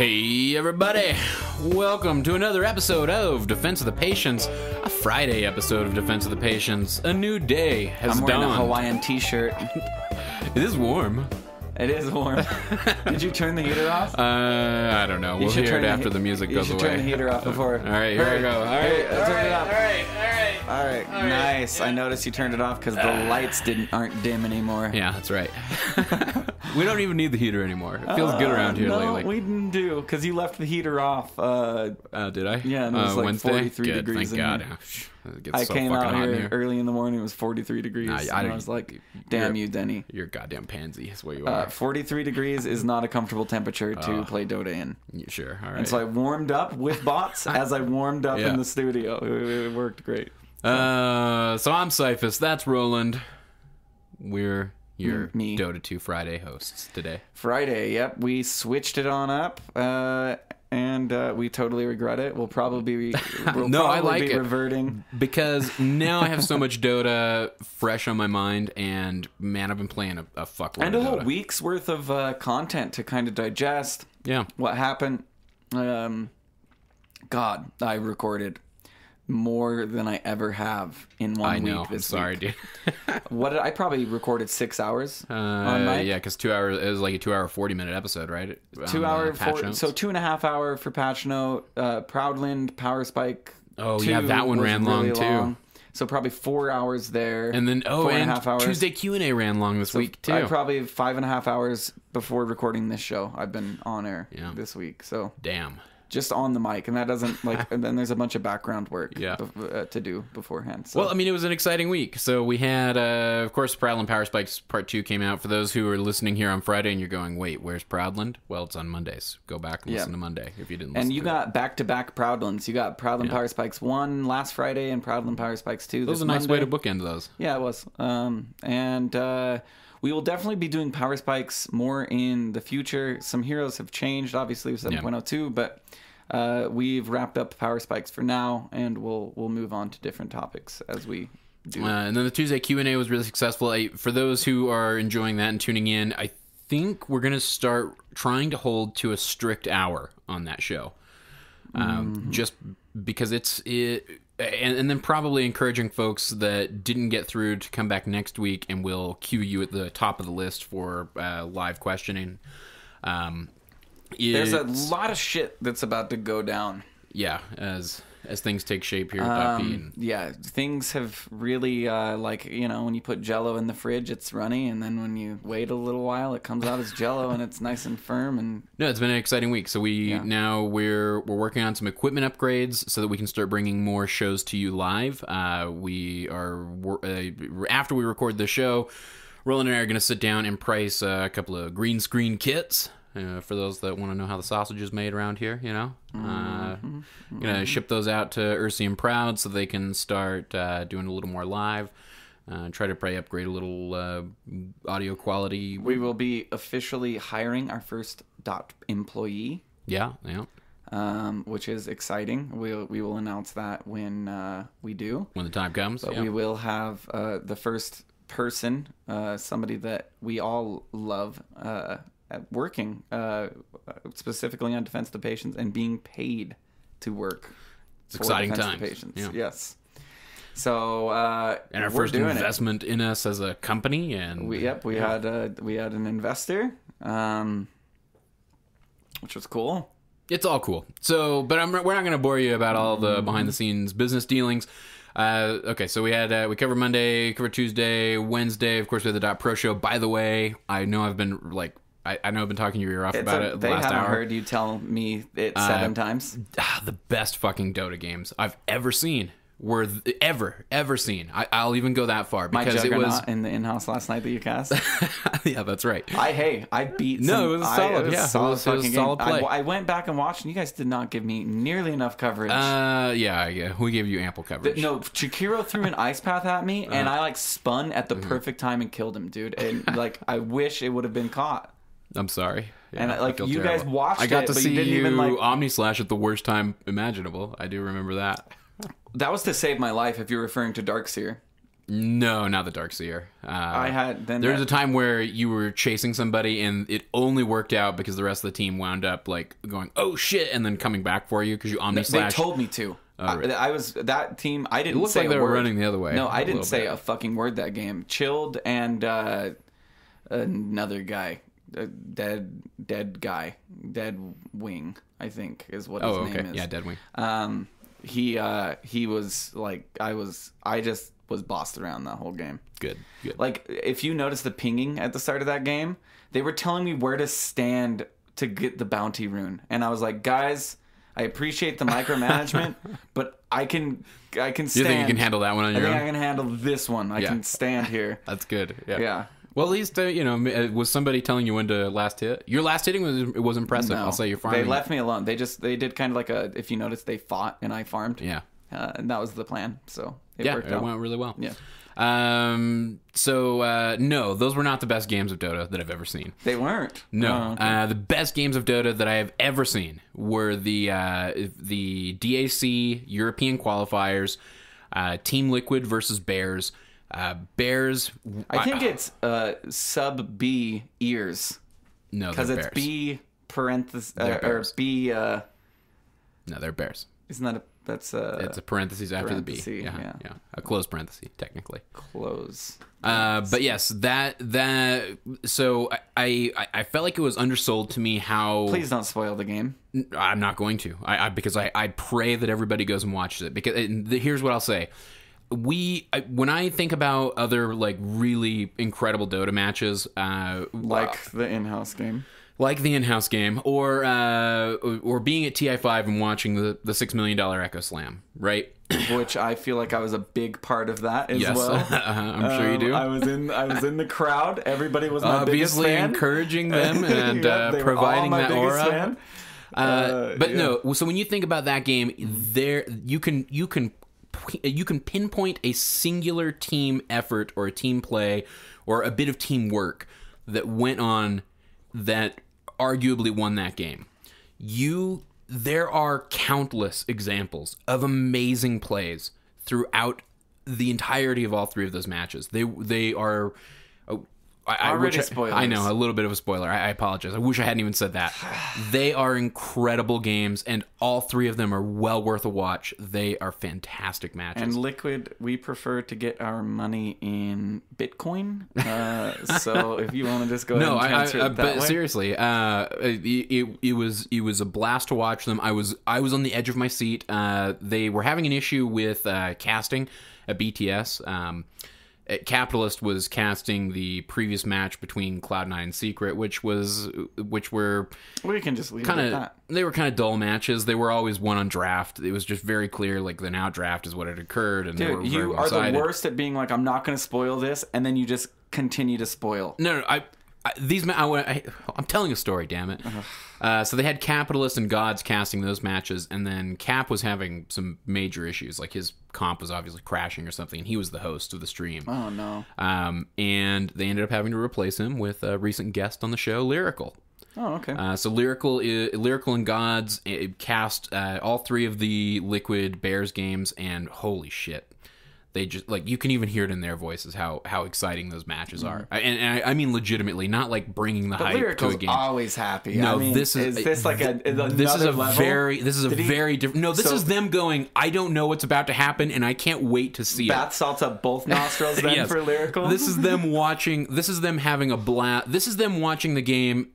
Hey, everybody! Welcome to another episode of Defense of the Patience, a Friday episode of Defense of the Patience. A new day has I'm wearing dawned. a Hawaiian t-shirt. It is warm. It is warm. Did you turn the heater off? Uh, I don't know. You We'll should hear it turn after he- the music goes away. you goes should away. turn the heater off before. All right, here we go. All right, Hey, let's turn it up. all right, all right. All right, nice. I noticed you turned it off because the lights didn't aren't dim anymore. Yeah, that's right. we don't even need the heater anymore. It feels good around here Uh, no, lately. we didn't do because you left the heater off. Uh, Uh, did I? Yeah, and it was uh, like Wednesday? 43 Good, degrees Thank God. here. Gets I so came out in here, early in the morning. It was 43 degrees. Nah, I and I was like, "Damn you're- Denny." You're a goddamn pansy. Is what you Uh, are. 43 degrees is not a comfortable temperature to play Dota in. Sure. All right. And so I warmed up with bots as I warmed up Yeah. in the studio. It, it worked great. Uh, so I'm Cyphus. That's Roland. We're your Mm, me. Dota 2 Friday hosts today. Friday, yep, we switched it on up, uh, and uh, we totally regret it. We'll probably be, we'll No, I like be it. reverting. Because now I have so much Dota fresh on my mind, and man, I've been playing a, a fuckload And a whole Dota. week's worth of uh, content to kind of digest Yeah. what happened. Um, God, I recorded more than I ever have in one I week know. I'm sorry, week. dude. What did I probably recorded six hours on Uh, mic? yeah, because two hours, it was like a two hour, 40 minute episode, right? two On, uh, hour four, so two and a half hour for patch note uh proudland power spike Oh, yeah, that one ran long, too. so probably four hours there and then, oh, and and a half hours. Tuesday Q&A ran long this week, too. I probably five and a half hours before recording this show i've been on air Yeah. this week so Damn. Just on the mic and that doesn't like and then there's a bunch of background work Yeah. bef- uh, to do beforehand so Well, I mean, it was an exciting week. So we had, uh, of course, Proudland Power Spikes Part 2 came out. For those who are listening here on Friday and you're going, wait, where's Proudland? Well, it's on Mondays. Go back and Yeah. listen to Monday if you didn't listen and you to got back-to-back Proudlands. You got Proudland Power Spikes one last Friday and Proudland Power Spikes two. That was a nice way to bookend those. Yeah, it was. Um, and uh, we will definitely be doing power spikes more in the future. Some heroes have changed, obviously, with 7.02, but uh, we've wrapped up power spikes for now, and we'll we'll move on to different topics as we do. Uh, and then the Tuesday Q and A was really successful. I, for those who are enjoying that and tuning in, I think we're gonna start trying to hold to a strict hour on that show, um, Mm-hmm. just because it's it. And, and then probably encouraging folks that didn't get through to come back next week, and we'll cue you at the top of the list for uh, live questioning. Um, There's a lot of shit that's about to go down. yeah as as things take shape here at Um, and yeah, things have really uh, like you know when you put Jello in the fridge, it's runny, and then when you wait a little while, it comes out as Jello, and it's nice and firm. And No, it's been an exciting week. So we Yeah. now we're we're working on some equipment upgrades so that we can start bringing more shows to you live. Uh, we are uh, after we record the show, Roland and I are going to sit down and price uh, a couple of green screen kits. Uh, for those that want to know how the sausage is made around here, you know, uh, gonna ship those out to Ursi and Proud so they can start uh, doing a little more live. Uh, try to probably upgrade a little uh, audio quality. we will be officially hiring our first dot employee. Yeah, yeah. um, which is exciting. We'll, we will announce that when uh, we do. When the time comes, But yeah. we will have uh, the first person, uh, somebody that we all love, uh, working uh, specifically on defense to patience and being paid to work. It's exciting times. Patience. Yeah. Yes. So uh, and our we're first doing it. investment in us as a company and We, yep, we had uh, we had an investor, um, which was cool. it's all cool so but I'm, we're not going to bore you about all the behind the scenes business dealings uh, okay so we had uh, we covered monday covered tuesday wednesday of course we had the dot pro show by the way i know i've been like i, I know i've been talking your ear off It's about a- it the they last haven't hour heard you tell me it seven times. ah, the best fucking dota games i've ever seen were th- ever ever seen I, i'll even go that far because it was in the in-house last night that you cast. yeah that's right I hey, I beat. No, some- it was I- solid, It was yeah. solid was- fucking solid play. I, I went back and watched, and you guys did not give me nearly enough coverage. uh yeah yeah we gave you ample coverage no, Chikiro threw an ice path at me, and Uh-huh. I like spun at the Mm-hmm. perfect time and killed him, dude. And like, I wish it would have been caught. I'm sorry. And, like, you guys watched I got it, to but you see didn't even, like- Omni Slash at the worst time imaginable. I do remember that. That was to save my life. If you're referring to Darkseer, No, not the Darkseer. Uh, I had then There was that- a time where you were chasing somebody and it only worked out because the rest of the team wound up like going, "Oh shit," and then coming back for you because you omni Slash. They told me to. I, I was that team. I didn't looked say like they were word. running the other way No, I didn't say bit. a fucking word that game. Chilled and uh, another guy, a dead dead guy, dead wing. I think is what his oh, name okay. is. Yeah, Deadwing. Um, he uh he was like I was I just was bossed around that whole game. Good. Good. Like if you notice the pinging at the start of that game, they were telling me where to stand to get the bounty rune, and I was like, guys, I appreciate the micromanagement, but I can I can stand. you think you can handle that one on I your think own? I can handle this one. I Yeah. can stand here. That's good. Yeah. Yeah. Well, at least uh, you know uh, was somebody telling you when to last hit. Your last hitting was it was impressive. No, I'll say you're farming. They left me alone. They just they did kind of like a. If you notice, they fought and I farmed. Yeah. Uh, and that was the plan. So it Yeah, worked it out. went really well. Yeah. Um. So uh, no, those were not the best games of Dota that I've ever seen. They weren't. No, Oh, okay. uh, the best games of Dota that I have ever seen were the uh, the DAC European qualifiers, uh, Team Liquid versus Bears. Uh, Bears. I think it's uh, sub B ears no, because it's Bears. B parenthesis uh, or B. Uh, No, they're Bears. isn't that a that's a It's a parentheses after the Parenthesis, B. Yeah, yeah. yeah, a closed parenthesis technically. close? Uh, but yes, that that. So I, I I felt like it was undersold to me how. Please don't spoil the game. I'm not going to. I, I because I, I pray that everybody goes and watches it. Because the, here's what I'll say: we I, when I think about other like really incredible Dota matches, uh, Like the in-house game. like the in-house game, or uh, or being at TI5 and watching the the six million dollar Echo Slam, right? which I feel like I was a big part of that as Yes, well. I'm sure you Um, do. I was in I was in the crowd. Everybody was my Obviously, encouraging them and Yep, uh, they were all providing that aura. fan. Uh, Uh, but yeah. no, so when you think about that game, there you can you can you can pinpoint a singular team effort or a team play or a bit of teamwork that went on that arguably won that game. You there are countless examples of amazing plays throughout the entirety of all three of those matches. They they are. I, I, I-. I know a little bit of a spoiler. I, I apologize. I wish I hadn't even said that. they are incredible games, and all three of them are well worth a watch. They are fantastic matches. And Liquid, we prefer to get our money in Bitcoin. Uh, so if you want to just go no, ahead and I, I, that but way. seriously, uh, it, it, it was it was a blast to watch them. I was I was on the edge of my seat. Uh, they were having an issue with uh, casting at BTS. Um, uh, Capitalist was casting the previous match between Cloud9 and Secret, which was which were we can just leave kind of they were kind of dull matches. They were always one on draft. It was just very clear, like the now draft is what had occurred, and they were Dude, you are the worst at being like, I'm not going to spoil this, and then you just continue to spoil. No, no, I, I these ma- I, I, I'm telling a story. Damn it. Uh, so they had Capitalist and GoDz casting those matches, and then Cap was having some major issues, like his comp was obviously crashing or something. And he was the host of the stream, Oh no. um, and they ended up having to replace him with a recent guest on the show, Lyrical. Oh okay. Uh, so lyrical, i- lyrical and GoDz uh, cast uh, all three of the Liquid Bears games, and holy shit, they just like you can even hear it in their voices how how exciting those matches are, mm-hmm. I, and, and I, I mean legitimately, not like bringing the hype to a game. always happy. no, I mean, this is, this like a is this is a level? very this is a he- very different. No, this So- is them going. I don't know what's about to happen, and I can't wait to see it. bath salts up both nostrils then Yes. for lyrical. This is them watching. This is them having a blast. This is them watching the game.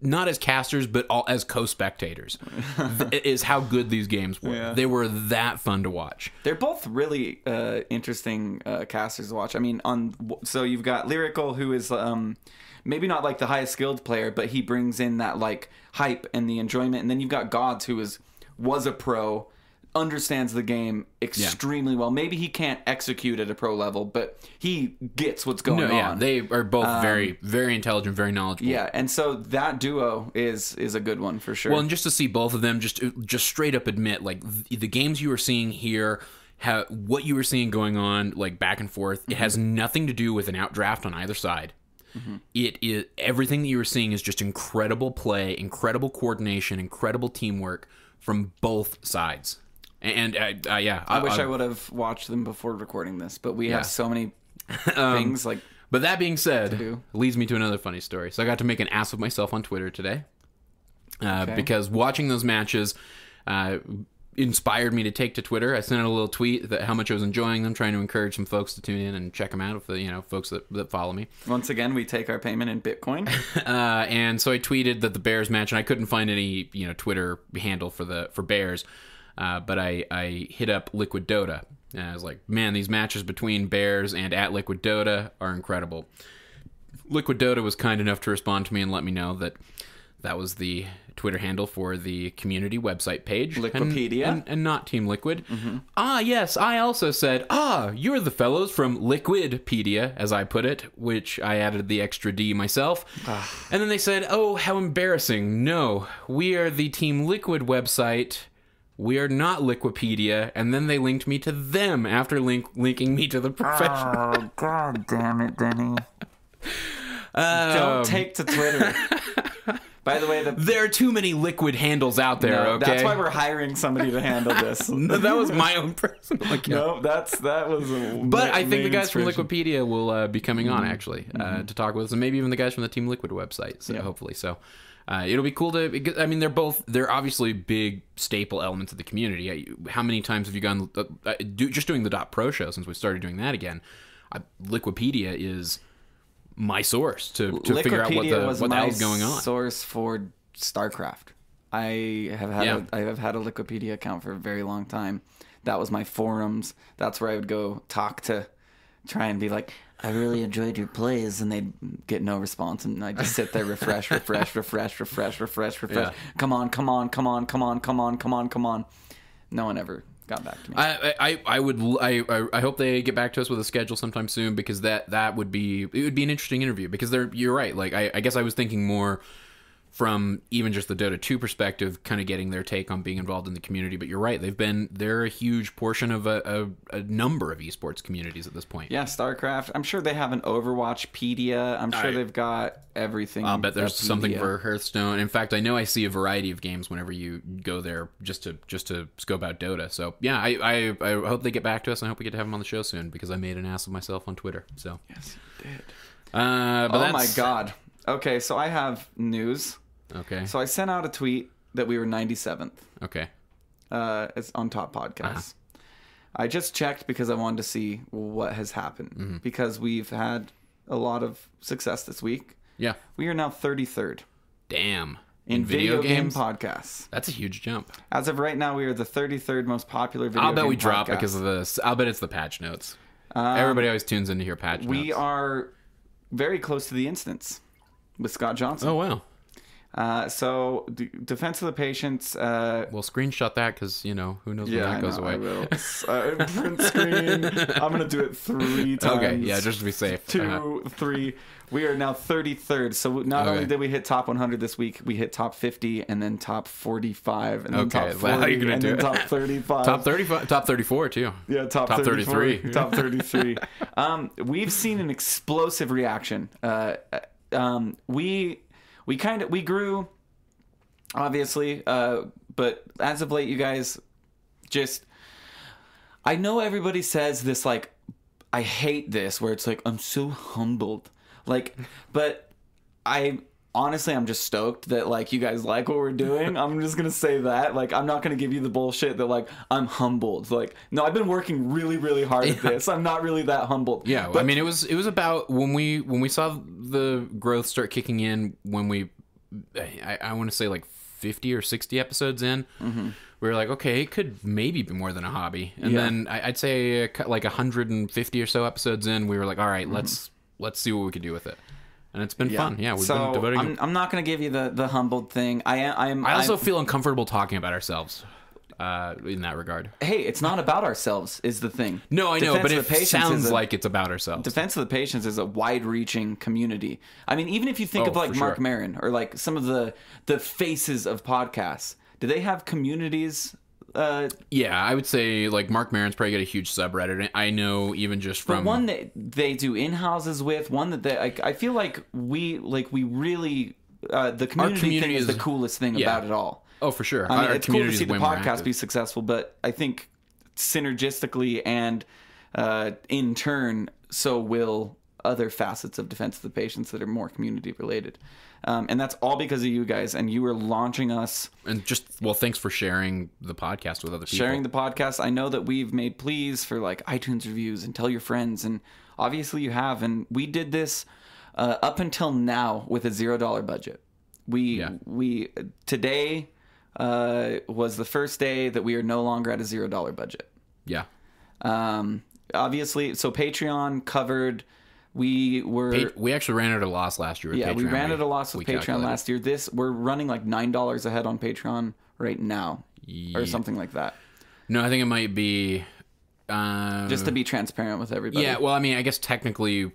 Not as casters, but all as co-spectators. Is how good these games were. Yeah. They were that fun to watch. They're both really uh, interesting uh, casters to watch. I mean, on so you've got lyrical, who is um, maybe not like the highest skilled player, but he brings in that like hype and the enjoyment. And then you've got GoDz, who is was a pro, understands the game extremely well. Maybe he can't execute at a pro level, but he gets what's going No, on. yeah, they are both very, very intelligent, very knowledgeable. Um, yeah, and so that duo is is a good one for sure. Well, and just to see both of them, just just straight up admit, like the, the games you were seeing here, how, what you were seeing going on, like back and forth, it has nothing to do with an outdraft on either side. It is everything that you were seeing is just incredible play, incredible coordination, incredible teamwork from both sides. And uh, uh, yeah, I, wish I, would have watched them before recording this, but we Yeah. have so many Um, things like But that being said, leads me to another funny story. So I got to make an ass of myself on Twitter today uh, Okay. because watching those matches uh, inspired me to take to Twitter. I sent out a little tweet that how much I was enjoying them, trying to encourage some folks to tune in and check them out. If the you know folks that, that follow me. once again we take our payment in Bitcoin. Uh, and so I tweeted that the Bears match, and I couldn't find any you know Twitter handle for the for Bears, uh, but I I hit up Liquid Dota, and I was like, man, these matches between Bears and at Liquid Dota are incredible. Liquid Dota was kind enough to respond to me and let me know that that was the Twitter handle for the community website page. and- Liquipedia? And, and not Team Liquid. Ah, yes, I also said, ah, you're the fellows from Liquidpedia, as I put it, which I added the extra D myself. and then they said, oh, how embarrassing. No, we are the Team Liquid website. We are not Liquipedia. And then they linked me to them after link- linking me to the professional. oh god damn it, Denny. Um, Don't take to Twitter. By the way, the There are too many liquid handles out there, no, okay? that's why we're hiring somebody to handle this. No, that was my own personal account. no, that's that was. A But ma- I think the guys from inspiration. Liquipedia will uh, be coming on actually uh, to talk with us, and maybe even the guys from the Team Liquid website. So Yeah. hopefully, so uh, it'll be cool to. I mean, they're both they're obviously big staple elements of the community. How many times have you gone uh, uh, do, just doing the Dot Pro show since we started doing that again? Uh, Liquipedia is my source to, to figure out what the was what the hell's going on. Source for StarCraft. I have had Yeah. a, I have had a Liquipedia account for a very long time. That was my forums. That's where I would go talk to, try and be like, I really enjoyed your plays, and they'd get no response, and I just sit there, refresh, refresh, refresh, refresh, refresh, refresh. Yeah. Come on, come on, come on, come on, come on, come on, come on. No one ever got back to me. I, I, I would I- I hope they get back to us with a schedule sometime soon because that that would be it would be an interesting interview because they're you're right like I, I guess I was thinking more from even just the Dota 2 perspective kind of getting their take on being involved in the community but you're right they've been they're a huge portion of a, a, a number of esports communities at this point yeah, StarCraft. I'm sure they have an Overwatchpedia. I'm sure I- they've got everything. I'll bet there's something for Hearthstone. In fact, I know I see a variety of games whenever you go there just to just to scope out Dota. So yeah, I, I, I hope they get back to us. and I hope we get to have them on the show soon because I made an ass of myself on Twitter. So Yes, you did. Uh, but Oh my god. Okay, so I have news. Okay. So I sent out a tweet that we were 97th. Okay. Uh, it's on Top Podcasts. Uh-huh. I just checked because I wanted to see what has happened Mm-hmm. because we've had a lot of success this week. Yeah. We are now 33rd Damn. in, video, game games. podcasts. That's a huge jump. As of right now, we are the 33rd most popular video I'll bet game we drop podcast. because of this. I'll bet it's the patch notes. Everybody always tunes in to hear patch we notes. We are very close to the instance with Scott Johnson. Oh wow. Uh, so, D- Defense of the Patience. Uh, Well, screenshot that because you know who knows when that I goes know, away. I will. Uh, print screen. I'm gonna do it three times. Okay. Yeah, just to be safe. two, Uh, three. We are now 33rd. So not Okay. only did we hit top 100 this week, we hit top 50, and then top 45, and then Okay, top is that how 40, you're gonna and do then it? top 35. top thirty-five, top thirty-four too. Yeah, top, Top 34, 33. top 33. um, we've seen an explosive reaction. Uh, um, we we kind of we grew, obviously, uh, but as of late, you guys just. I know everybody says this like, I hate this where it's like I'm so humbled, like, but I honestly I'm just stoked that like you guys like what we're doing. I'm just gonna say that. Like I'm not gonna give you the bullshit that like I'm humbled. Like no, I've been working really really hard at this. I'm not really that humbled. Yeah, I mean, it was it was about when we when we saw the growth start kicking in when we, I, I want to say like fifty or sixty episodes in, we were like, okay, it could maybe be more than a hobby, and Yeah. then I, I'd say uh, like hundred and fifty or so episodes in, we were like, all right, Mm-hmm. let's let's see what we could do with it, and it's been fun. Yeah, we've so been devoting. I'm, I'm not gonna give you the the humbled thing. I am. I'm. I also I'm- feel uncomfortable talking about ourselves uh, in that regard. hey, it's not about ourselves. Is the thing. No, I know, Defense but it Patience sounds a- like it's about ourselves. Defense of the Patience is a wide-reaching community. I mean, even if you think Oh, of like Mark sure. Maron or like some of the the faces of podcasts, do they have communities? Uh, Yeah, I would say like Mark Maron's probably got a huge subreddit. I know even just from one that they do in houses with, one that they like. I feel like we like we really uh, the community, community thing is, is- the coolest thing yeah. about it all. Oh, for sure. I mean, Our it's cool to see the podcast be successful, but I think synergistically and uh, in turn, so will other facets of defense of the patience that are more community related. Um, and that's all because of you guys. And you are launching us, And just well, thanks for sharing the podcast with other people. sharing the podcast. I know that we've made pleas for like iTunes reviews and tell your friends, and obviously you have. And we did this uh, up until now with a zero dollar budget. We Yeah. we today uh, was the first day that we are no longer at a zero dollar budget. yeah. Um, obviously, so Patreon covered. We were we actually ran at a loss last year. With yeah, we Patreon. ran at a loss with we Patreon calculated. last year. This we're running like nine dollars ahead on Patreon right now, or something like that. No, I think it might be. Um, Just to be transparent with everybody. yeah. Well, I mean, I guess technically,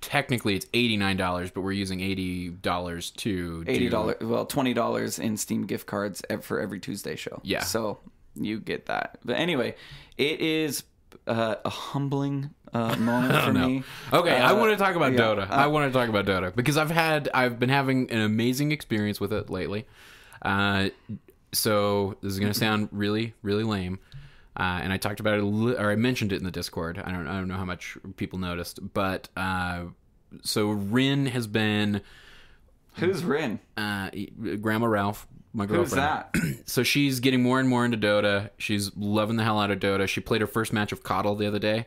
technically it's eighty nine dollars, but we're using eighty dollars to eighty dollars. Well, twenty dollars in Steam gift cards for every Tuesday show. Yeah. So you get that. But anyway, it is uh, a humbling uh, moment for No. me. Okay, I Uh, want to talk about yeah, Dota. I want to talk about Dota because I've had I've been having an amazing experience with it lately. Uh, so this is gonna sound really really lame, uh, and I talked about it li- or I mentioned it in the Discord. I don't I don't know how much people noticed, but uh, so Rin has been Who's Rin? uh, Grandma Ralph, my girlfriend. Who's that? so she's getting more and more into Dota. She's loving the hell out of Dota. She played her first match of KotL the other day,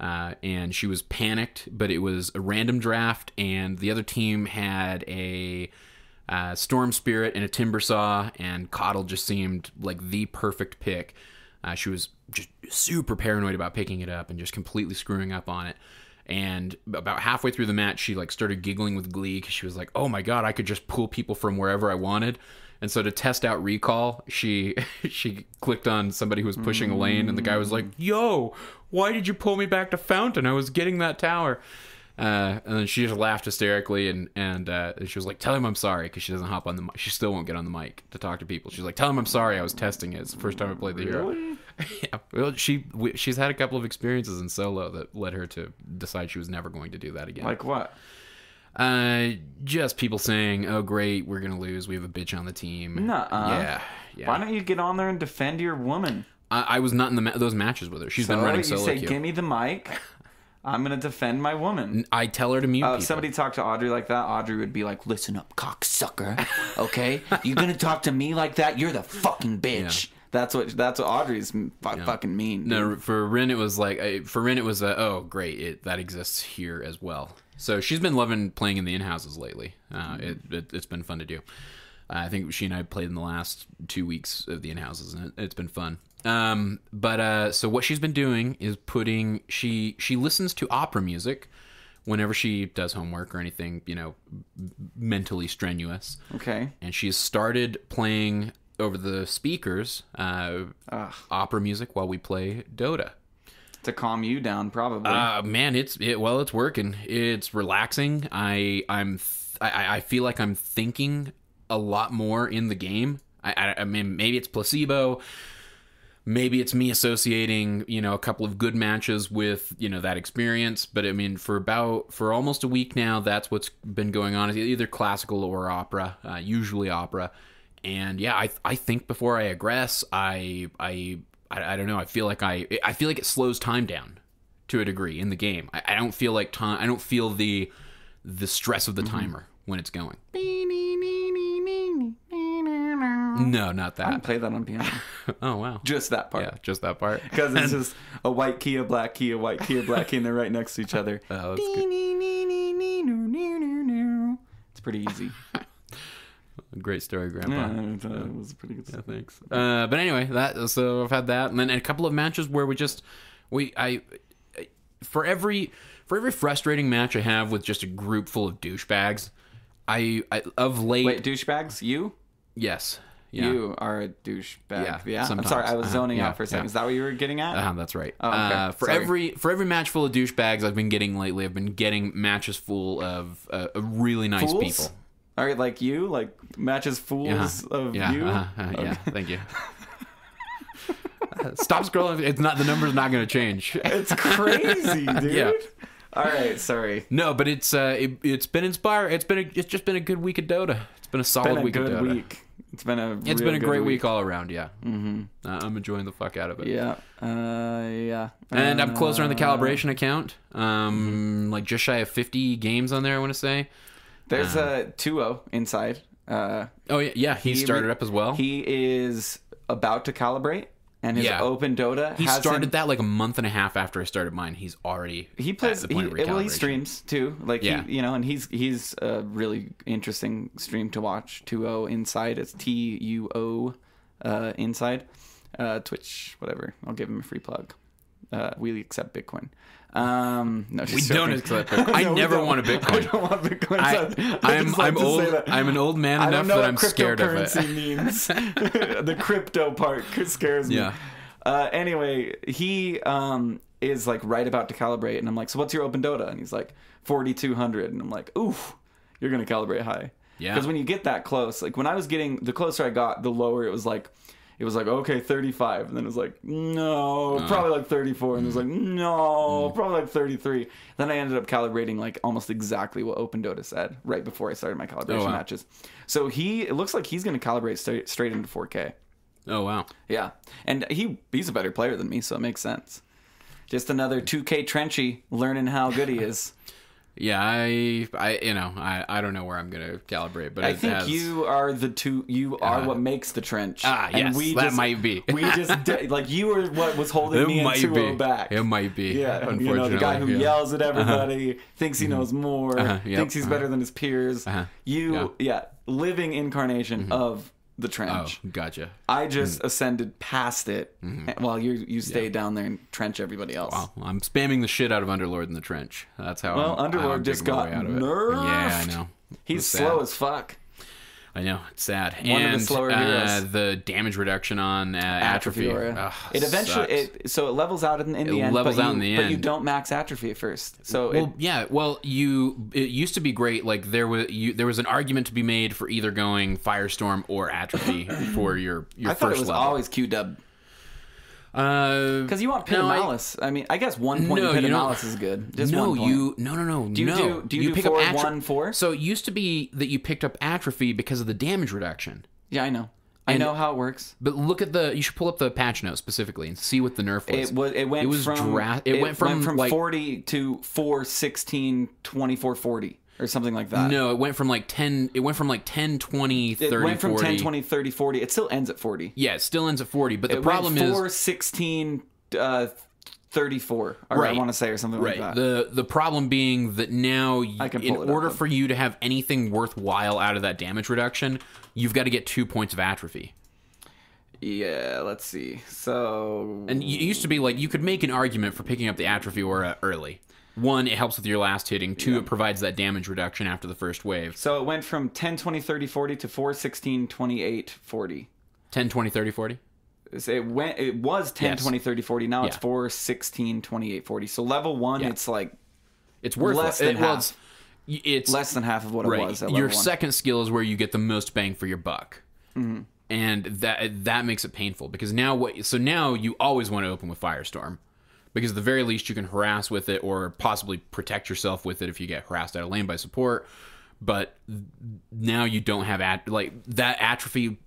uh, and she was panicked, but it was a random draft, and the other team had a uh, Storm Spirit and a Timber Saw, and KotL just seemed like the perfect pick. Uh, she was just super paranoid about picking it up and just completely screwing up on it. And about halfway through the match, she like started giggling with glee because she was like, "Oh my god, I could just pull people from wherever I wanted." And so to test out recall, she she clicked on somebody who was pushing a lane, and the guy was like, "Yo, why did you pull me back to Fountain? I was getting that tower." Uh, and then she just laughed hysterically, and and uh, she was like, "Tell him I'm sorry," because she doesn't hop on the. She still won't get on the mic to talk to people. She's like, "Tell him I'm sorry. I was testing it. It's the first time I played the hero." yeah. Well, she she's had a couple of experiences in solo that led her to decide she was never going to do that again. Like what? Uh, just people saying, "Oh, great, we're gonna lose. We have a bitch on the team." Nuh-uh. Yeah, yeah. Why don't you get on there and defend your woman? I, I was not in the ma- those matches with her. She's been running you solo say, queue. "Give me the mic. I'm gonna defend my woman." I tell her to mute Uh, people. if somebody talked to Audrey like that, Audrey would be like, "Listen up, cocksucker. Okay, you're gonna talk to me like that? You're the fucking bitch." That's what that's what Audrey's fu- fucking mean. dude. No, for Rin it was like uh, for Rin it was uh, oh great it, that exists here as well. So she's been loving playing in the in houses lately. Uh, it, it it's been fun to do. Uh, I think she and I played in the last two weeks of the in houses and it, it's been fun. Um, but uh, so what she's been doing is putting she she listens to opera music whenever she does homework or anything you know mentally strenuous, Okay. and she has started playing over the speakers uh, opera music while we play Dota. To calm you down, probably. Uh, man, it's it, well, it's working. It's relaxing. I I'm th- I, I feel like I'm thinking a lot more in the game. I, I I mean maybe it's placebo. Maybe it's me associating, you know, a couple of good matches with, you know, that experience. But I mean, for about for almost a week now, that's what's been going on. Either classical or opera, uh, usually opera. And yeah, I I think before I aggress, I I I, I don't know. I feel like I I feel like it slows time down to a degree in the game. I, I don't feel like time. I don't feel the the stress of the mm-hmm. timer when it's going. No, not I can that. play that on piano. Oh wow. Just that part. Yeah, just that part. Because it's just a white key, a black key, a white key, a black key, and they're right next to each other. Oh, that's good. It's pretty easy. Great story, Grandpa. Yeah, it was a pretty good. Yeah, thanks. Uh, but anyway, that so I've had that, and then a couple of matches where we just we I for every for every frustrating match I have with just a group full of douchebags, I, I of late Wait, douchebags? You? yes yeah You are a douchebag. Yeah, Yeah. I'm sorry, I was Uh-huh. zoning Yeah, out for a second. yeah. Is that what you were getting at? uh, that's right. Oh, okay. uh, for Sorry. every for every match full of douchebags I've been getting lately, I've been getting matches full of uh, really nice Fools? people. All right, like you, like matches fools Uh-huh. of yeah, you. uh-huh, uh, yeah. Thank you. Uh, Stop scrolling. It's not the number's not going to change. It's crazy, dude. Yeah. All right, sorry. No, but it's uh, it, it's been inspired. It's been a, it's just been a good week of Dota. It's been a solid Been a week good of Dota. week. It's been a It's been a good great week. all around. Yeah, mm-hmm. uh, I'm enjoying the fuck out of it. Yeah, uh, yeah. And I'm closer on the Uh, calibration account. Um, like just shy of 50 games on there. I want to say. There's a 2-0 inside. Uh, Oh yeah, yeah. He, He started re- up as well. He, he is about to calibrate, and his Yeah. open Dota. hasn't- started that like a month and a half after I started mine. He's already He plays. at He, the point of well, he streams too. Like Yeah. he, you know, and he's he's a really interesting stream to watch. 2-0 inside. It's T U O uh, inside. Uh, Twitch, whatever. I'll give him a free plug. Uh, we accept Bitcoin. Um, no, We just don't accept Bitcoin. I No, never want a Bitcoin. I don't want Bitcoin. I, I'm like I'm old. I'm an old man enough that I'm scared of it. means. the crypto part scares me. Yeah. Uh, anyway, he um, is like right about to calibrate, and I'm like, "So what's your open Dota?" And he's like, "4200," and I'm like, "Oof, you're gonna calibrate high." Yeah. Because when you get that close, like when I was getting the closer I got, the lower it was like. It was like okay, thirty-five, and then it was like no, Uh. probably like thirty-four, and it was like Mm. no, probably like thirty-three. Then I ended up calibrating like almost exactly what Open Dota said right before I started my calibration Oh, wow. matches. So he, it looks like he's going to calibrate straight, straight into 4K. Oh wow. Yeah, and he he's a better player than me, so it makes sense. Just another 2K Trenchy learning how good he is. Yeah, I, I, you know, I, I don't know where I'm gonna calibrate, but I think has- you are the two. You are Uh, what makes the trench. Ah, yes, that might be. we just did- like you were what was holding It me and might 2 be. back. It might be. Yeah, unfortunately. you know the guy who yeah. yells at everybody, thinks he knows more, Uh-huh, yep, thinks he's uh-huh. better than his peers. Uh-huh, You, yeah. living incarnation of the Oh, trench. gotcha. I just ascended past it, Mm-hmm. while you you stay down there and trench everybody else. Wow, I'm spamming the shit out of Underlord in the trench. That's how. Well, I'm, Underlord I'm just got way out of it. nerfed. Yeah, I know. He's slow as fuck. I know. It's sad. One of the and slower uh, heroes. the damage reduction on uh, atrophy. Atrophy. Ugh, it eventually it so it levels out in, in the It end. levels but out you, in the end, but you don't max atrophy at first. So it, yeah. Well, you it used to be great. Like there was you there was an argument to be made for either going Firestorm or Atrophy for your your I thought first it was level. always Q dub Uh, because you want pit No, of I- I, mean, I guess one point No, you don't- malice is good. Just no, you no no no Do you no. do- do you do pick four, up one, four? So it used to be that you picked up atrophy because of the damage reduction. Yeah, I know. I know how it works. But look at the. You should pull up the patch note specifically and see what the nerf was. It was. It went It was from. dra- it went from, like- 40 to 416, 24, 40 or something like that. no, it went from like ten. It went from like 10, 20, it 30, went from 40. 10, 20, 30, 40. It still ends at 40. Yeah, it still ends at forty. But the It problem went is 416, uh, 34. Or I want to say or something Right. like that. The the problem being that now, y- I can in it up, order for you to have anything worthwhile out of that damage reduction, you've got to get two points of atrophy. yeah, let's see. So And it used to be like you could make an argument for picking up the atrophy aura early. One, it helps with your last hitting. Two, it provides that damage reduction after the first wave. so it went from 10, 20, 30, 40 to 416, 28, 40. 10, 20, 30, 40? It went. It was 10, Yes. 20, 30, 40. Now it's Yeah. 4, 16, 28, 40. So level one, Yeah. it's like It's worth Less it. than well, half. It's, it's less than half of what it was. At Your one. second skill is where you get the most bang for your buck. Mm-hmm. And that that makes it painful because now what? So now you always want to open with Firestorm because at the very least you can harass with it or possibly protect yourself with it if you get harassed out of lane by support. But now you don't have at like that atrophy.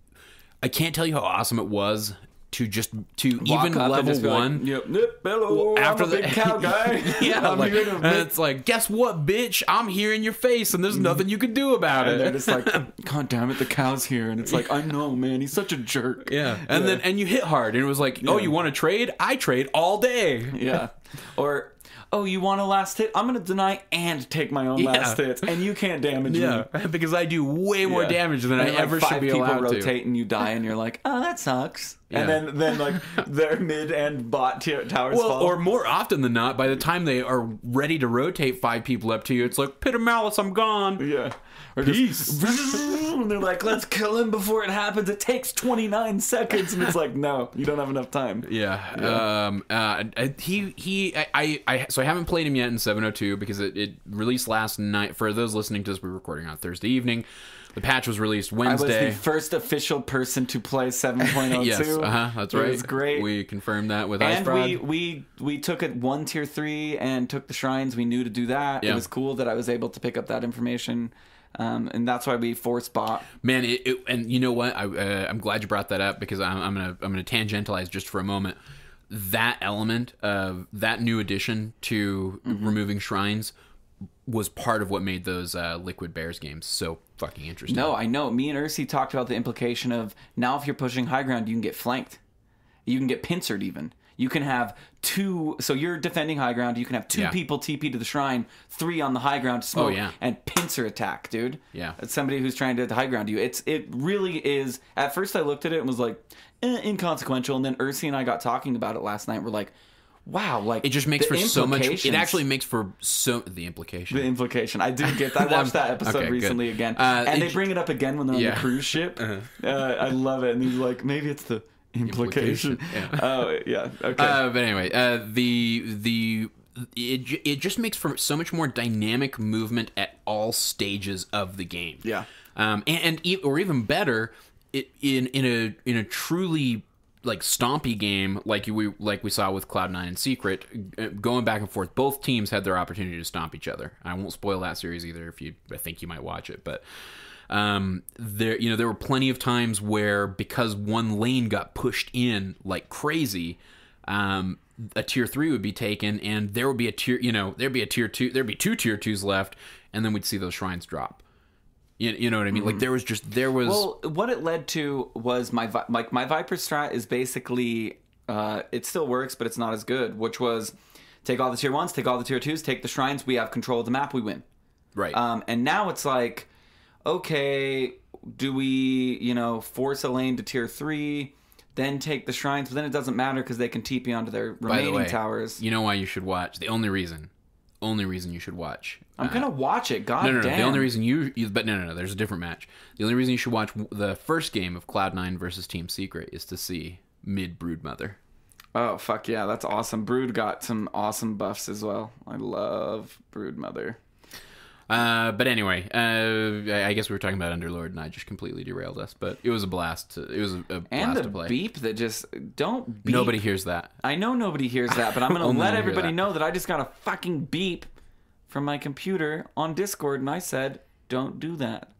I can't tell you how awesome it was to just to Walk even level be like, one. yep, yep, hello. after I'm a the big cow guy. yeah, like, to and it's like, guess what, bitch? I'm here in your face, and there's mm-hmm. nothing you can do about it. and it. just like, God damn it, the cow's here, and it's like, I know, man, he's such a jerk. yeah, and then and you hit hard, and it was like, oh, you want to trade? I trade all day. Yeah. Or, oh, you want a last hit? I'm gonna deny and take my own Yeah. last hit, and you can't damage me. Because I do way more Yeah. damage than And I like, ever should be people allowed rotate and you die, and you're like, oh, that sucks. And then, then like their mid and bot t- towers. Well, fall. or more often than not, by the time they are ready to rotate five people up to you, it's like pit of malice, I'm gone. yeah, or Peace. just and they're like, let's kill him before it happens. It takes 29 seconds, and it's like, no, you don't have enough time. Yeah. Um. Uh. He. He. I, I. So I haven't played him yet in 702 because it, it released last night. For those listening to this, we're recording on Thursday evening. The patch was released Wednesday. I was the first official person to play 7.02. yes. Uh huh. That's right. It was great. We confirmed that with and we, we we took it one tier three and took the shrines. We knew to do that. Yeah. It was cool that I was able to pick up that information. Um, and that's why we force bought. Man, it, it, and you know what? I, uh, I'm glad you brought that up because I'm, I'm gonna I'm gonna tangentialize just for a moment. That element of that new addition to Mm-hmm. removing shrines was part of what made those uh, Liquid Bears games so fucking interesting. No, I know. Me and Ursi talked about the implication of now if you're pushing high ground, you can get flanked. You can get pincered even. You can have two. So you're defending high ground. You can have two Yeah. people TP to the shrine, three on the high ground to smoke, Oh, yeah. and pincer attack, dude. Yeah. It's somebody who's trying to high ground you. It's it really is. At first, I looked at it and was like, eh, inconsequential. And then Ursi and I got talking about it last night. We're like, wow, like it just makes for so much. It actually makes for so the implication. the implication. I did get that. I watched that episode Okay, good. recently again, Uh, and they bring it up again when they're on Yeah. Uh-huh. the cruise ship. Uh, I love it, and he's like, maybe it's the implication. Implication, Oh yeah, okay. Uh, but anyway, uh, the the it, it just makes for so much more dynamic movement at all stages of the game. Yeah. Um, and, and or even better, it in in a in a truly like stompy game like we like we saw with Cloud Nine and Secret, uh, going back and forth. Both teams had their opportunity to stomp each other. I won't spoil that series either. If you, I think you might watch it, but um, there you know there were plenty of times where because one lane got pushed in like crazy um, a tier three would be taken and there would be a tier you know there'd be a tier two there'd be two tier twos left and then we'd see those shrines drop you, you know what i mean like there was just there was well, what it led to was my like my Viper strat is basically uh, it still works, but it's not as good. Which was take all the tier ones, take all the tier twos, take the shrines. We have control of the map. We win. right Um, and now it's like, okay, do we, you know, force a lane to tier three, then take the shrines? But then it doesn't matter because they can TP onto their By the remaining way, towers. you know why you should watch the only reason only reason you should watch I'm uh, gonna watch it. God no, no, no. damn. The only reason you, you, but no, no, no. There's a different match. The only reason you should watch the first game of Cloud Nine versus Team Secret is to see Mid Brood Mother. Oh fuck yeah, that's awesome. Brood got some awesome buffs as well. I love Brood Mother. Uh, but anyway, uh, I guess we were talking about Underlord, and I just completely derailed us. But it was a blast. To, it was a, a blast And to the beep that just don't beep. Nobody hears that. I know nobody hears that, but I'm gonna let everybody that. know that I just got a fucking beep from my computer on Discord, and I said, "Don't do that."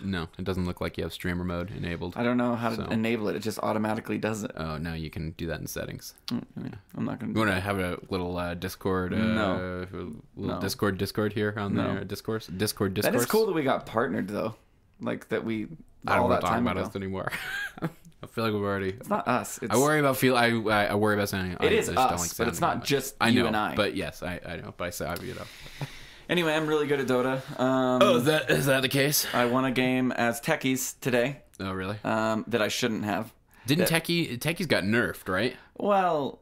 No, it doesn't look like you have streamer mode enabled. I don't know how to So- enable it. It just automatically does it. Oh no, you can do that in settings. I'm not gonna. You want to have a little uh, Discord, uh, No. little No. Discord, Discord here on No. the discourse, Discord, that discourse. is cool that we got partnered though. Like that we I don't want that to talk about ago. us anymore. I feel like we've already. It's not us. It's, I worry about feel. I I, I worry about sounding. I It is just us, don't like but it's not that much. just I you know, and I. But yes, I, I know. But I say you know. Anyway, I'm really good at Dota. Um, Oh, is that is that the case? I won a game as Techies today Oh, really? um, that I shouldn't have. Didn't Techie Techie's got nerfed, right? Well,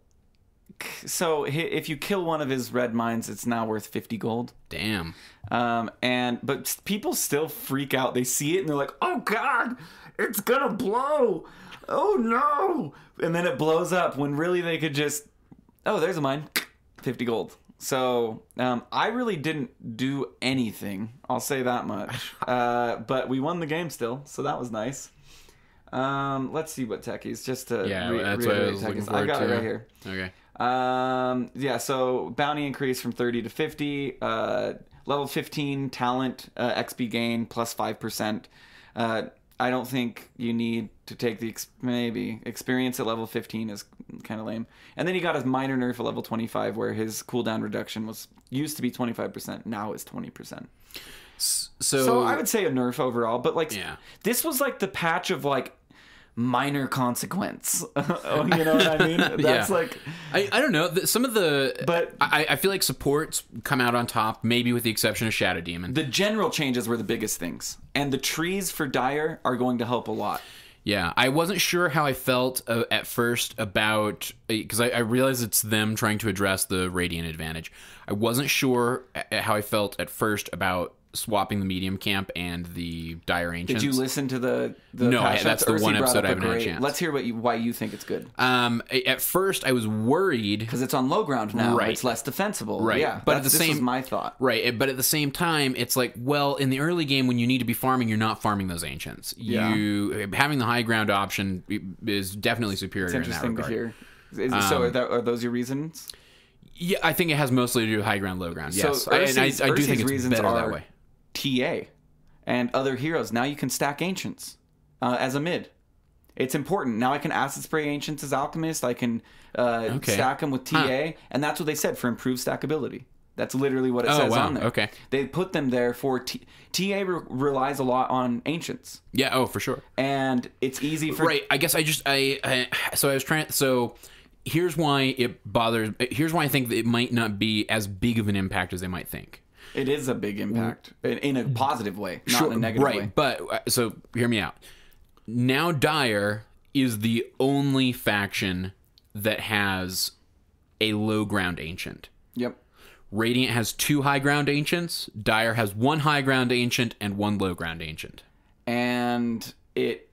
so if you kill one of his red mines, it's now worth 50 gold. Damn. Um, and but people still freak out. They see it and they're like, "Oh God, it's gonna blow! Oh no!" And then it blows up when really they could just, "Oh, there's a mine, fifty gold." So um, I really didn't do anything. I'll say that much. Uh, but we won the game still, so that was nice. Um, let's see what techies just to Yeah, re- that's what I was looking techies. forward I got to. it right here. Okay. Um, yeah, so bounty increase from 30 to 50. Uh, level 15 talent uh, XP gain plus 5%. Uh, I don't think you need to take the ex- maybe experience at level 15 is kind of lame. And then he got his minor nerf at level 25 where his cooldown reduction was used to be 25%, now is 20%. So, So I would say a nerf overall, but like Yeah. this was like the patch of like minor consequence. Oh, you know what I mean? That's Yeah. like I, I don't know. Some of the But- I, I feel like supports come out on top, maybe with the exception of Shadow Demon. the general changes were the biggest things, and the trees for Dire are going to help a lot. Yeah, I wasn't sure how I felt uh, at first about because I, I realized it's them trying to address the radiant advantage. I wasn't sure how I felt at first about swapping the medium camp and the dire ancients. Did you listen to the the No, I- that's the one episode I haven't had a chance. Let's hear what you, why you think it's good. Um, at first I was worried. Because it's on low ground now. Right. It's less defensible. Right. Yeah. But at the this same- was my thought. Right, eh, but at the same time, it's like, well, in the early game when you need to be farming, you're not farming those ancients. Yeah. You having the high ground option is definitely superior It's in that interesting to hear. Is it, so are, that, are those your reasons? Yeah, I think it has mostly to do with high ground, low ground. Yes, So I, and I, I do think it's reasons better are that way. TA. and other heroes. Now you can stack ancients uh, as a mid. It's important. Now I can acid spray ancients as alchemist. I can uh, Okay. stack them with TA, Huh. and that's what they said for improved stackability. That's literally what it Oh, says wow. on there. Okay. They put them there for T- TA re- relies a lot on ancients, Yeah. Oh, for sure. and it's easy for right i guess i just I, I so i was trying so here's why it bothers here's why i think that it might not be as big of an impact as they might think It is a big impact in, in a positive way, not in a negative right way. but uh, so hear me out. Now dire is the only faction that has a low ground ancient. Yep. radiant has two high ground ancients dire has one high ground ancient and one low ground ancient. And it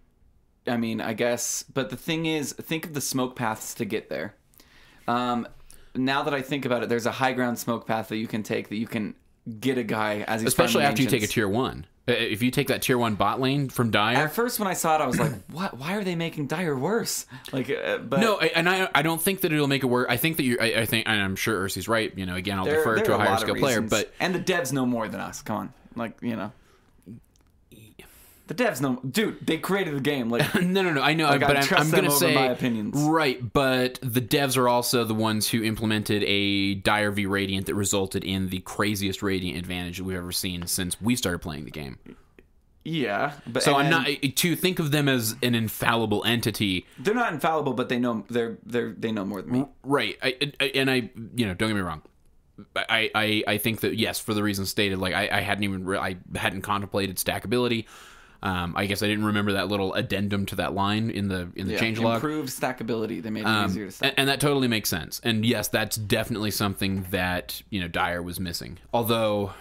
i mean i guess but the thing is think of the smoke paths to get there. Um now that i think about it there's a high ground smoke path that you can take that you can get a guy as he's especially after you take a tier one. If you take that tier one bot lane from dire at first when i saw it i was like what? Why are they making dire worse? Like uh, but No, I, and I I don't think that it'll make it work. I think that you I, I think and I'm sure Ursi's right. You know, again, I'll there, defer there to a higher skill player, but and the devs know more than us come on. Like you know the devs know dude they created the game like no, no, no. I know, Like, I but I'm, I'm gonna say my opinions. right. But the devs are also the ones who implemented a Dire V Radiant that resulted in the craziest Radiant advantage that we've ever seen since we started playing the game. yeah but So I'm not to think of them as an infallible entity. They're not infallible, but they know they're they're they know more than me. Right. I, I, and I, you know, don't get me wrong. I, I, I think that yes, for the reasons stated, like I, I hadn't even re- I hadn't contemplated stackability. Um, I guess I didn't remember that little addendum to that line in the in the Yeah, change log. improved stackability. They made it easier to stack. And, and that totally makes sense. And yes, that's definitely something that you know Dire was missing. Although,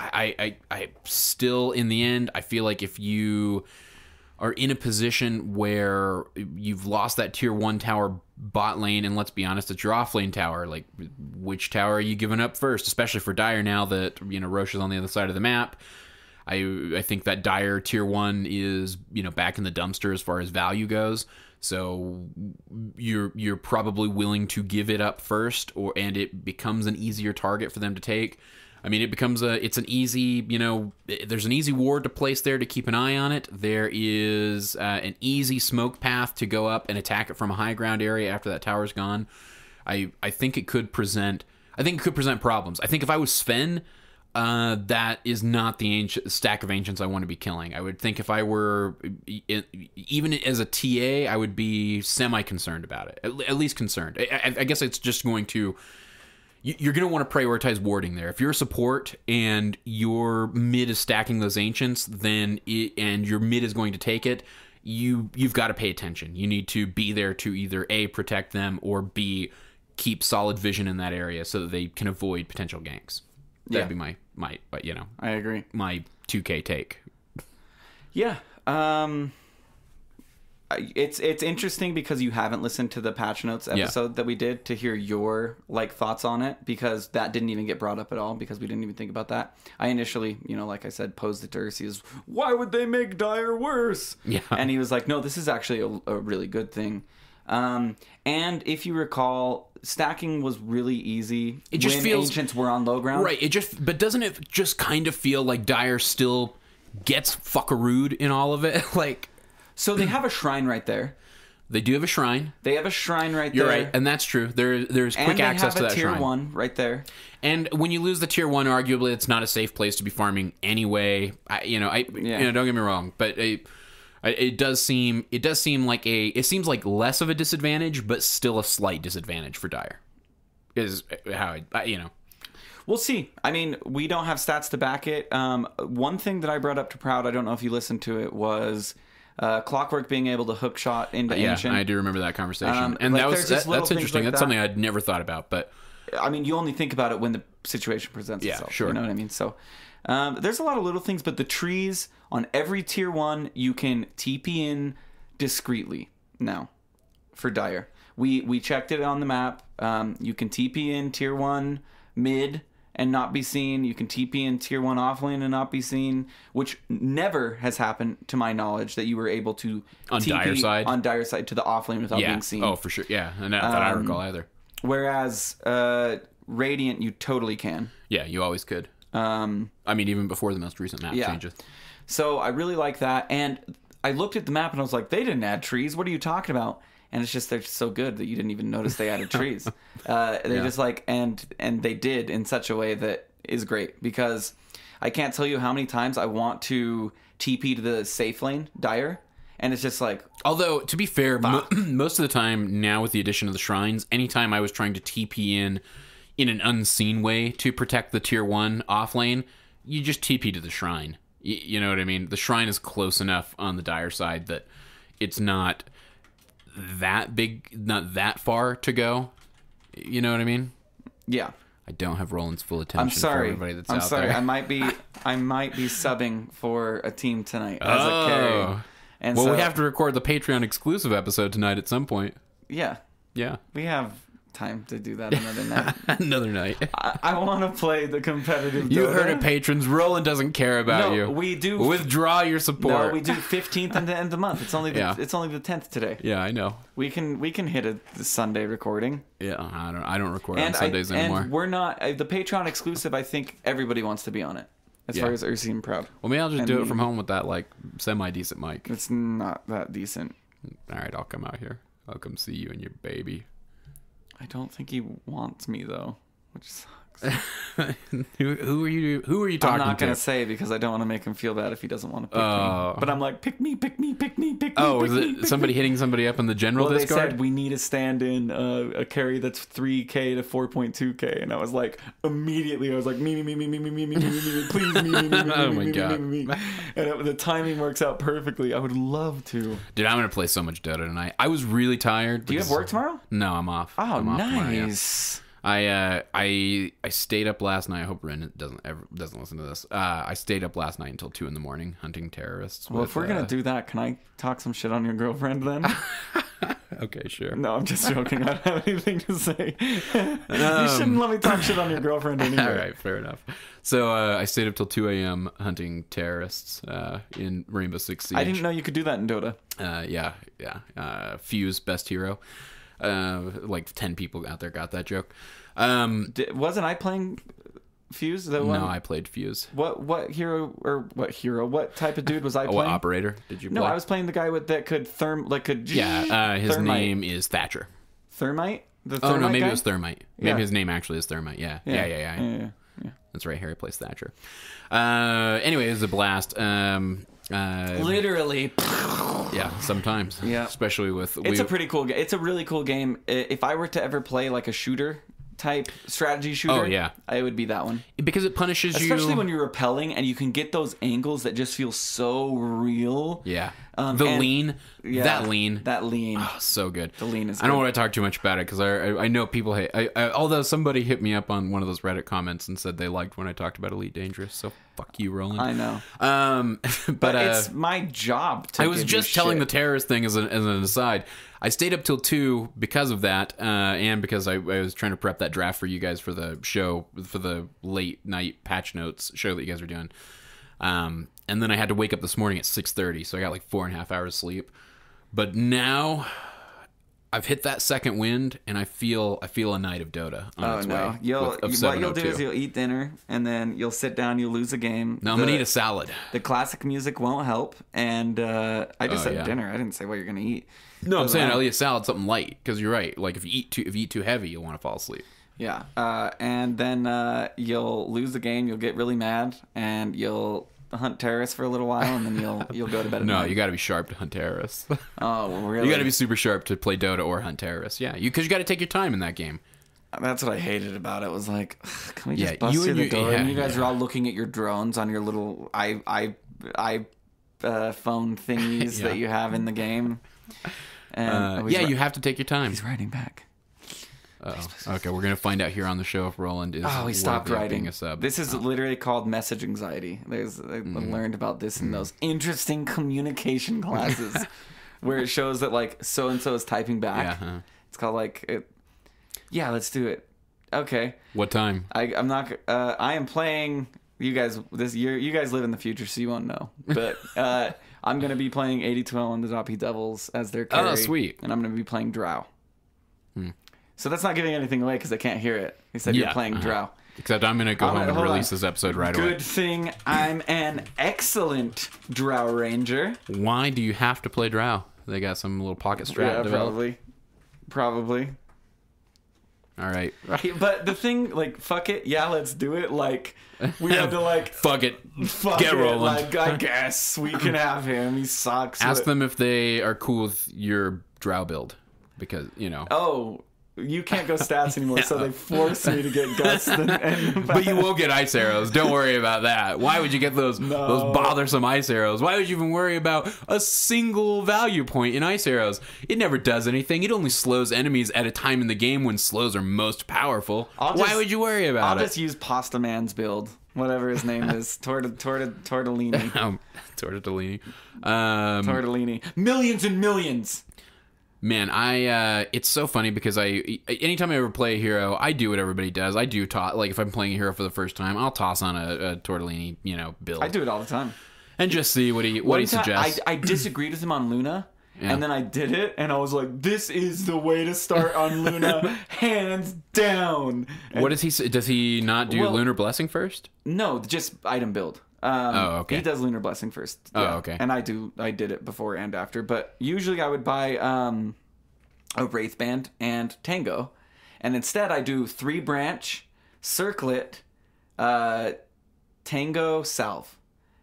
I, I, I still in the end, I feel like if you are in a position where you've lost that tier one tower bot lane, and let's be honest, it's your off lane tower. Like, which tower are you giving up first? Especially for Dire now that you know Rosh is on the other side of the map. I I think that Dire tier one is you know back in the dumpster as far as value goes. So you're you're probably willing to give it up first, or and it becomes an easier target for them to take. I mean, it becomes a it's an easy you know there's an easy ward to place there to keep an eye on it. There is uh, an easy smoke path to go up and attack it from a high ground area after that tower's gone. I I think it could present I think it could present problems. I think if I was Sven, uh, that is not the ancient stack of ancients I want to be killing. I would think if I were even as a TA, I would be semi concerned about it. At, least concerned. I, I, guess it's just going to. you- You're going to want to prioritize warding there. If you're a support and your mid is stacking those ancients, then it, and your mid is going to take it, you you've got to pay attention. You need to be there to either a protect them or b keep solid vision in that area so that they can avoid potential ganks. That'd Yeah. be my my but you know I agree. my 2K take. Yeah. Um it's it's interesting because you haven't listened to the patch notes episode that we did to hear your like thoughts on it because that didn't even get brought up at all because we didn't even think about that. I initially, you know, like I said, posed it to Ursi as why would they make Dire worse? Yeah. And he was like, no, this is actually a, a really good thing. Um, and if you recall, stacking was really easy. It just when feels- ancients were on low ground. Right. It just but doesn't it just kind of feel like Dire still gets fuckarooed in all of it? like So they have a shrine right there. they do have a shrine. They have a shrine right You're there. right, and that's true. There there's quick access have to a that tier shrine. one right there. And when you lose the tier one, arguably it's not a safe place to be farming anyway. I, you know, I Yeah. you know, don't get me wrong, but it, it does seem it does seem like a it seems like less of a disadvantage, but still a slight disadvantage for Dire. Is how I, you know. We'll see. I mean, we don't have stats to back it. Um, one thing that I brought up to Proud, I don't know if you listened to it, was uh, Clockwork being able to hook shot into Yeah, Ancient. I do remember that conversation, Um, and like, that was that, that's interesting. like that's that. something I'd never thought about, but I mean, you only think about it when the situation presents Yeah, itself. sure. You know what I mean? So um, there's a lot of little things, but the trees on every tier one, you can TP in discreetly now for Dire. We we checked it on the map. Um, you can TP in tier one mid and not be seen. You can TP in tier one offlane and not be seen, which never has happened to my knowledge that you were able to On TP Dire side? on dire side to the offlane without yeah, being seen. oh for sure, yeah, and not that I Um, recall either. Whereas uh, Radiant, you totally can. Yeah, you always could. Um, I mean, even before the most recent map Yeah. changes. So I really like that. And I looked at the map and I was like, they didn't add trees. What are you talking about? And it's just they're so good that you didn't even notice they added trees. Uh, they're Yeah. just like and and they did in such a way that is great because I can't tell you how many times I want to TP to the safe lane dire, and it's just like Although, to be fair, mo- most of the time now with the addition of the shrines, anytime I was trying to TP in in an unseen way to protect the tier one off lane, you just TP to the shrine. Y- you know what I mean? The shrine is close enough on the dire side that it's not that big, not that far to go. You know what I mean? yeah. I don't have Roland's full attention I'm sorry. for everybody that's I'm sorry. there. I might be I might be subbing for a team tonight as Oh. a carry. Oh. And well, so, we have to record the Patreon exclusive episode tonight at some point. yeah, Yeah, we have time to do that another night. another night. I, I want to play the competitive. You Dota. heard it, patrons. Roland doesn't care about No, you. we do. Withdraw your support. no, we do 15th and the end of the month. It's only the, Yeah. it's only the 10th today. Yeah, I know. We can we can hit a the Sunday recording. Yeah, I don't. I don't record And on Sundays I, anymore. And we're not uh, the Patreon exclusive. I think everybody wants to be on it. As Yeah. far as Ursi and Proud, well, maybe I'll just do it from home with that like semi decent mic. it's not that decent. All right, I'll come out here. I'll come see you and your baby. I don't think he wants me though, which. Who, who are you? Who are you talking to? I'm not gonna to? say because I don't want to make him feel bad if he doesn't want to pick Oh. me. But I'm like, pick me, pick me, pick me, pick me. Oh, is it pick somebody hitting somebody up in the general Well, they said we need a stand-in, uh, a carry that's 3k to 4.2k, and I was like, immediately, I was like, me, me, me, me, me, me, me, me, me, me, me, please, me, me, me, me, me, Oh me, my me, God. me, me, me. and it, the timing works out perfectly. I would love to. Dude, I'm gonna play so much Dota tonight. I was really tired. Do you have work tomorrow? No, I'm off. Oh, I'm off tomorrow, yeah. Nice. I uh, I I stayed up last night. I hope Ren doesn't ever doesn't listen to this. Uh, I stayed up last night until two in the morning hunting terrorists. Well, with, if we're gonna uh, do that, can I talk some shit on your girlfriend then? okay, sure. no, I'm just joking. I don't have anything to say. you shouldn't let me talk shit on your girlfriend anyway. All right, fair enough. So uh, I stayed up till two a.m. hunting terrorists uh, in Rainbow Six Siege. I didn't know you could do that in Dota. Uh, yeah, yeah. Uh, Fuse best hero. Uh, like ten people out there got that joke. Um, Di- wasn't I playing Fuse? The one? no, I played Fuse. What what hero or what hero? What type of dude was I Oh, playing? what operator did you play? no, I was playing the guy with that could therm like could Yeah, uh, his Thermite. name is Thatcher. thermite. The Oh no, maybe guy? it was Thermite. Maybe Yeah. his name actually is Thermite. Yeah, yeah, yeah, yeah. yeah, yeah, yeah. That's right. Harry plays Thatcher. Uh, anyway, it was a blast. Um, uh, Literally, yeah, sometimes. Yeah. especially with it's we, a pretty cool game. It's a really cool game. If I were to ever play like a shooter type strategy shooter, Oh, yeah. it would be that one. because it punishes Especially you. Especially when you're repelling and you can get those angles that just feel so real. yeah, Um, the and- lean, Yeah, that lean, That lean. Oh, so good. The lean is I don't want to talk too much about it because I, I I know people hate. I, I, although somebody hit me up on one of those Reddit comments and said they liked when I talked about Elite Dangerous. So fuck you, Roland. I know. Um, but, But uh, it's my job to I was just telling the terrorist thing as an, as an aside. I stayed up till two because of that, uh, and because I, I was trying to prep that draft for you guys for the show for the late night patch notes show that you guys were doing. Um, and then I had to wake up this morning at six thirty, so I got like four and a half hours sleep. But now I've hit that second wind, and I feel I feel a night of Dota on Oh its no! way. You'll with- what you'll do is you'll eat dinner and then you'll sit down. You'll lose a game. no, I'm the, gonna eat a salad. The classic music won't help, and uh, I just Oh, said yeah. dinner. I didn't say what you're gonna eat. No, I'm saying. I'll eat a salad, something light, because you're right. Like if you eat too if you eat too heavy, you'll want to fall asleep. Yeah, uh, and then uh, you'll lose the game. You'll get really mad, and you'll hunt terrorists for a little while, and then you'll you'll go to bed. No, night. you got to be sharp to hunt terrorists. Oh, really? you got to be super sharp to play Dota or hunt terrorists. Yeah, you because you got to take your time in that game. That's what I hated about it. Was like, can we just Yeah, bust you through the your- door? and you guys yeah. are all looking at your drones on your little i i i uh, phone thingies Yeah. that you have in the game. And Uh, yeah, you have to take your time. he's writing back. Uh-oh. Okay, we're gonna find out here on the show if Roland is. Oh, he stopped worthy of being writing. a sub. This is Oh. literally called message anxiety. There's I Mm-hmm. learned about this in those interesting communication classes where it shows that like so and so is typing back. yeah. huh. It's called like it. Yeah, let's do it. Okay. What time? I, I'm not. Uh, I am playing. You guys, this year, you guys live in the future, so you won't know. But uh, I'm gonna be playing 82L and the Doppy Devils as their carry. Oh, sweet. And I'm gonna be playing Drow. So that's not giving anything away because I can't hear it. He said you're Yeah, playing uh-huh. Drow. Except I'm gonna go home and hold on. release this episode right away. Good thing I'm an excellent Drow Ranger. Why do you have to play Drow? They got some little pocket strat yeah, developed. probably. Probably. All right, Right, But the thing, like, fuck it, yeah, let's do it. Like, we have to like, fuck it. fuck Get it. rolling. Like, I guess we can have him. He sucks. Ask but- them if they are cool with your Drow build, because you know. Oh, you can't go stats anymore, so they forced me to get Gust and. and But you will get ice arrows. Don't worry about that. Why would you get those those bothersome ice arrows? Why would you even worry about a single value point in ice arrows? It never does anything. It only slows enemies at a time in the game when slows are most powerful. I'll Why would you worry about it? I'll just use Pasta Man's build, whatever his name is, Torta, Torta, Tortellini, Um, Tortellini. Um, Tortellini, millions and millions. Man, I uh it's so funny because I anytime I ever play a hero, I do what everybody does. I do toss like if I'm playing a hero for the first time, I'll toss on a, a tortellini, you know, build I do it all the time. and just see what he what he One time, suggests. I, I disagreed with him on Luna. Yeah. And then I did it, and I was like, "This is the way to start on Luna, hands down." And what does he? Does he not do Well- lunar blessing first? No, just item build. Um, Oh, okay. He does lunar blessing first. Oh, yeah. okay. And I do. I did it before and after, but usually I would buy um, a wraith band and tango, and instead I do three branch, circlet, uh, tango, salve,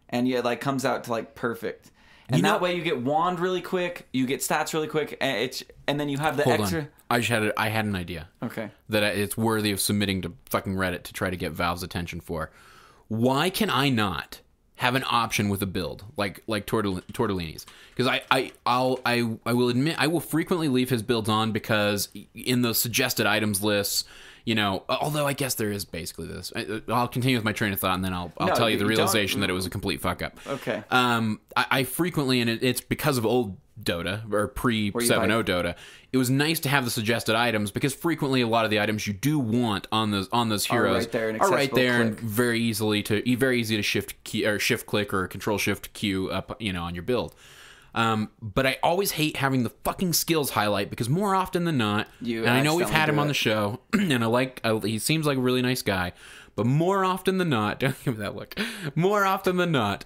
and yeah, it like comes out to like perfect. And You know- that way you get wand really quick, you get stats really quick, and it's and then you have the Hold extra. on. I just had a, I had an idea Okay. that it's worthy of submitting to fucking Reddit to try to get Valve's attention for. Why can I not have an option with a build like like Tortell- Tortellini's? Because I I I'll I I will admit I will frequently leave his builds on because in those suggested items lists. You know, although I guess there is basically this. I, I'll continue with my train of thought, and then I'll I'll No, tell you the realization that it was a complete fuck up. Okay. Um, I, I frequently, and it, it's because of old Dota or pre you 7.0 Dota. It was nice to have the suggested items because frequently a lot of the items you do want on those on those heroes right there and are right there and very easily to very easy to shift key or shift click or control shift Q up you know on your build. Um, but I always hate having the fucking skills highlight because more often than not, You and I know we've had him on the show, and I like I, he seems like a really nice guy, but more often than not, don't give me that look. More often than not,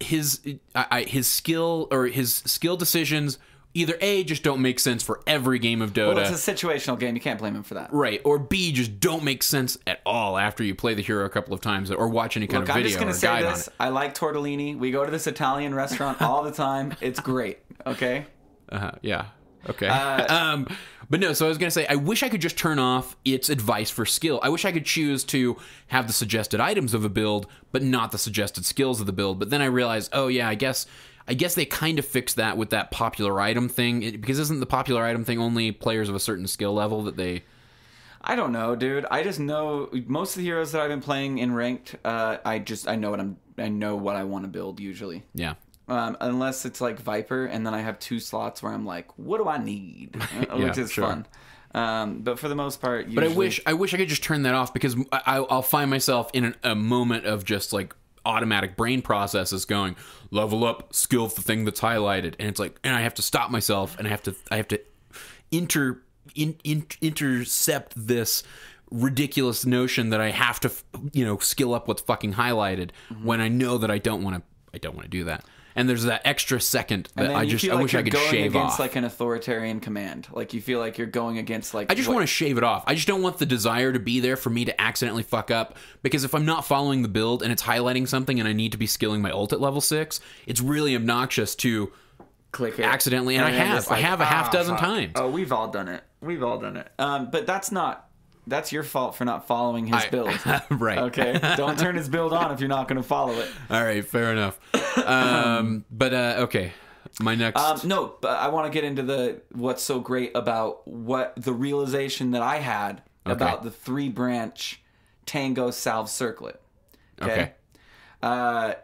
his I, I, his skill or his skill decisions either a just don't make sense for every game of Dota. Well, it's a situational game. You can't blame him for that. Right, or B just don't make sense at all after you play the hero a couple of times or watch any kind Look, of I'm video just gonna or say this. on I like tortellini. We go to this Italian restaurant all the time. It's great. Okay. it. Uh, yeah. Okay. um, but no, so I was gonna say, I wish I could just turn off its advice for skill. I wish I could choose to have the suggested items of a build, but not the suggested skills of the build. But then I realized, oh yeah, I guess. I guess they kind of fixed that with that popular item thing, it, because isn't the popular item thing only players of a certain skill level that they? I don't know, dude. I just know most of the heroes that I've been playing in ranked. Uh, I just I know what I'm. I know what I want to build usually. Yeah. Um, unless it's like Viper, and then I have two slots where I'm like, what do I need? Uh, Which Yeah, is sure. fun. Um, but for the most part, usually, But I wish I wish I could just turn that off because I, I'll find myself in an, a moment of just like automatic brain processes going level up skill the thing that's highlighted and it's like and I have to stop myself and I have to I have to inter in, in, intercept this ridiculous notion that I have to you know skill up what's fucking highlighted Mm-hmm. when I know that I don't want to I don't want to do that and there's that extra second that I just I like wish I could going shave against off like an authoritarian command. Like you feel like you're going against like. I just want to shave it off. I just don't want the desire to be there for me to accidentally fuck up. Because if I'm not following the build and it's highlighting something and I need to be skilling my ult at level six, it's really obnoxious to click it accidentally. And, I have. just I have a half "Ah, dozen fuck." times. Oh, we've all done it. We've all done it. Um, but that's not. That's your fault for not following his I- build. right. Okay, don't turn his build on if you're not going to follow it. All right. Fair enough. Um, but uh, okay. My next. Um, no, but I want to get into the what's so great about what the realization that I had about the three branch Tango Salve Circlet. okay. Uh,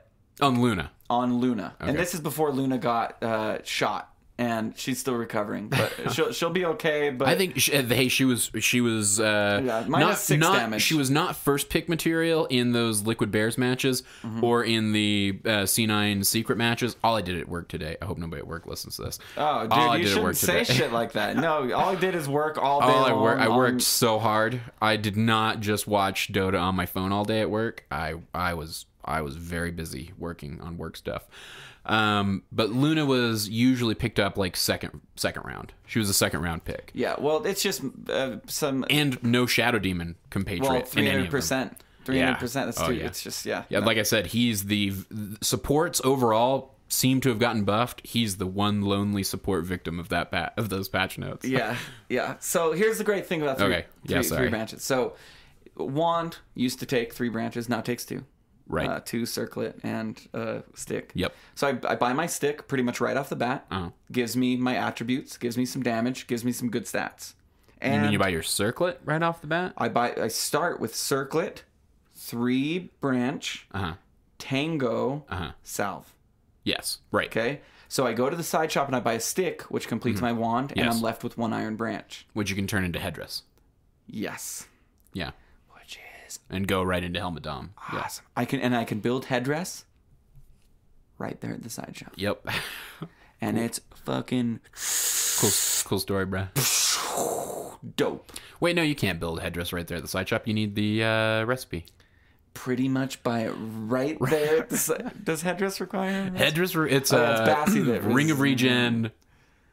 On Luna. on Luna, and this is before Luna got uh, shot and she's still recovering, but she'll she'll be okay. But I think she, uh, hey, she was she was uh, Yeah, minus not six not damage. she was not first pick material in those Liquid Bears matches Mm-hmm. or in the uh, C9 secret matches. All I did at work today. I hope nobody at work listens to this. oh, dude, all I you shouldn't say shit like that. No, all I did is work all day. All I long work, I on- worked so hard. I did not just watch Dota on my phone all day at work. I I was I was very busy working on work stuff. Um, but Luna was usually picked up like second second round. She was a second round pick, Yeah, well, it's just uh, some and no Shadow Demon compatriot well, three hundred percent, three hundred percent. That's Oh, too. yeah. It's just yeah. Yeah, no. like I said, he's the supports overall seem to have gotten buffed. He's the one lonely support victim of that pat of those patch notes. yeah, yeah. So here's the great thing about three, Okay. Yeah, three, three branches. So wand used to take three branches, now takes two. Right. Uh, two circlet and uh, stick. Yep. So I, I buy my stick pretty much right off the bat. Uh-huh. Gives me my attributes, gives me some damage, gives me some good stats. You And mean you buy your circlet right off the bat? I buy I start with circlet, three branch, Uh huh. tango, Uh huh. salve. Yes. Right. Okay. So I go to the side shop and I buy a stick, which completes my wand, and Mm-hmm. I'm left with one iron branch. Which you can turn into headdress. Yes. Yeah. And go right into helmet dom. Yeah. awesome. I can and I can build headdress right there at the side shop. Yep. And it's fucking cool. Cool story, bruh. dope. Wait, no, you can't build headdress right there at the side shop. You need the uh, recipe. Pretty much by it right there. Does headdress require Headdress. re- It's Oh, uh, yeah, it's Ring of Regen.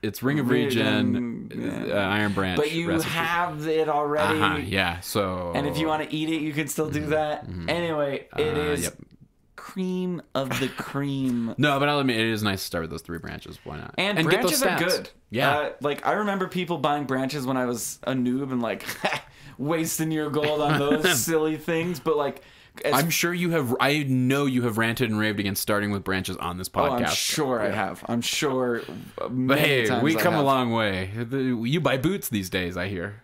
It's Ring of Regen. Regen, uh, Iron Branch. But you recipe. have it already. Uh-huh, yeah. So. And if you want to eat it, you can still do that. Anyway, it Uh, is yep. cream of the cream. No, but I'll admit it is nice to start with those three branches. Why not? And, those branches are good. Yeah. Uh, like I remember people buying branches when I was a noob and like wasting your gold on those silly things. But like, as, I'm sure you have. I know you have ranted and raved against starting with branches on this podcast. oh. I'm sure I have. I'm sure. But hey, we come a long way. You buy boots these days, I hear.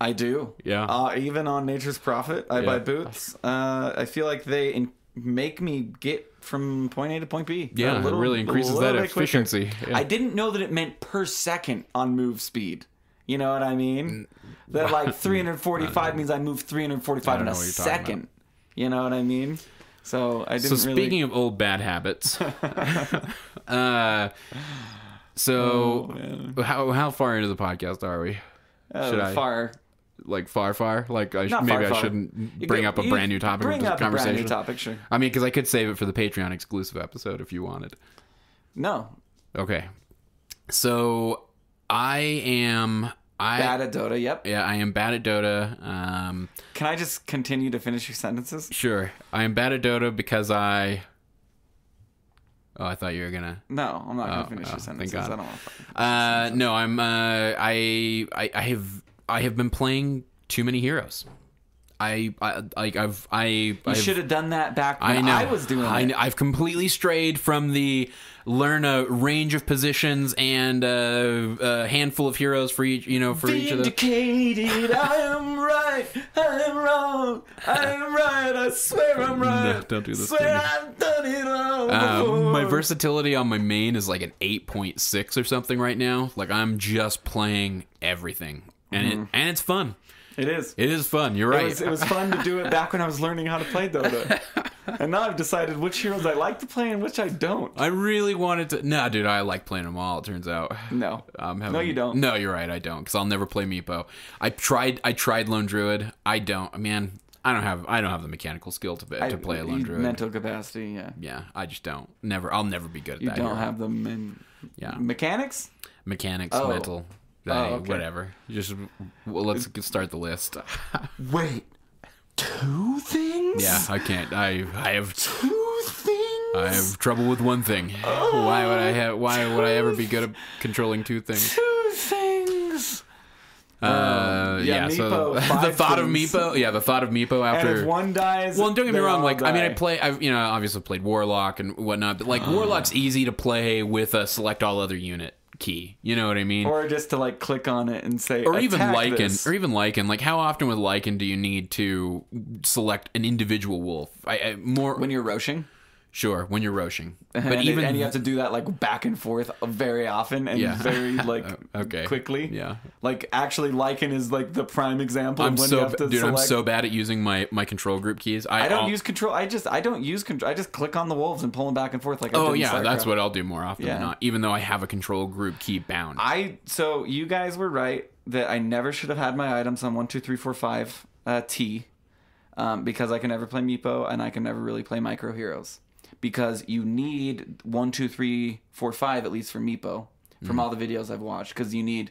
I do. Yeah. Uh, even on Nature's Prophet, I Yeah. buy boots. Uh, I feel like they in- make me get from point A to point B. Yeah, A it really increases that efficiency. Yeah. I didn't know that it meant per second on move speed. You know what I mean? That like 345 means I move 345 in a second. You know what I mean? So I didn't So speaking really. of old bad habits, uh, so how how far into the podcast are we? uh, should I- far. Like far, far? Like I sh- maybe far, I far. shouldn't bring get- up a brand new topic Bring up a brand conversation. new topic, sure. I mean, because I could save it for the Patreon exclusive episode if you wanted. No, Okay, so I am I bad at Dota. Yep. yeah I am bad at Dota. Um, Can I just continue to finish your sentences? sure, I am bad at Dota because I. Oh, I thought you were gonna. No, I'm not gonna Oh, finish oh, your thank sentences. I don't want to. Uh, no, I'm. Uh, I, I, I have, I have been playing too many heroes. I, I like, I've, I, You I've, should have done that back when I I, was doing I, it. I've completely strayed from the learn a range of positions and uh, a handful of heroes for each. You know, for each of the. Vindicated, I am right, I am wrong, I am right, I swear I'm right. No, don't do this Swear. I've done it all Uh, my versatility on my main is like an 8.6 or something right now. Like I'm just playing everything, and it and it's fun. It is. It is fun. You're It right. was, it was fun to do it back when I was learning how to play Dota. and now I've decided which heroes I like to play and which I don't. I really wanted to. Nah, dude, I like playing them all. It turns out. No. I'm having, No, you don't. No, you're right. I don't because I'll never play Meepo. I tried. I tried Lone Druid. I don't. Man, I don't have. I don't have the mechanical skill to to play a Lone Druid. Mental capacity, yeah. yeah, I just don't. Never. I'll never be good at You that. don't hero. have them in Yeah. mechanics? mechanics, Oh. mental. Oh, okay. Whatever. Just well, let's start the list. Wait. Two things? yeah, I can't. I I have Two things? I have trouble with one thing. Oh, why would I have? Why would I ever be good at controlling two things? Two things. Uh, yeah, yeah. so Meepo, the five thought of. Meepo, yeah, the thought of Meepo after. if one dies, well, don't get me wrong. Like, I mean, I play. I've you know obviously played Warlock and whatnot, but like Warlock's easy to play with a select all other unit key. You know what I mean? or just to like click on it and say, or even "Attack Lycan, this." or even Lycan. Like, how often with Lycan do you need to select an individual wolf? I, I more when you're roshing. Sure, when you're roshing, but and, even and you have to do that like back and forth very often and Yeah. very like Okay. quickly. Yeah. Like actually, Lycan is like the prime example. I'm when so you have to dude, I'm so bad at using my my control group keys. I, I don't I'll- use control. I just I don't use control. I just click on the wolves and pull them back and forth like. Oh yeah, that's what I'll do more often Yeah. than not. Even though I have a control group key bound. I so you guys were right that I never should have had my items on one two three four five uh, T, um, because I can never play Meepo and I can never really play Micro Heroes because you need one two three four five at least for Meepo from Mm. all the videos I've watched because you need.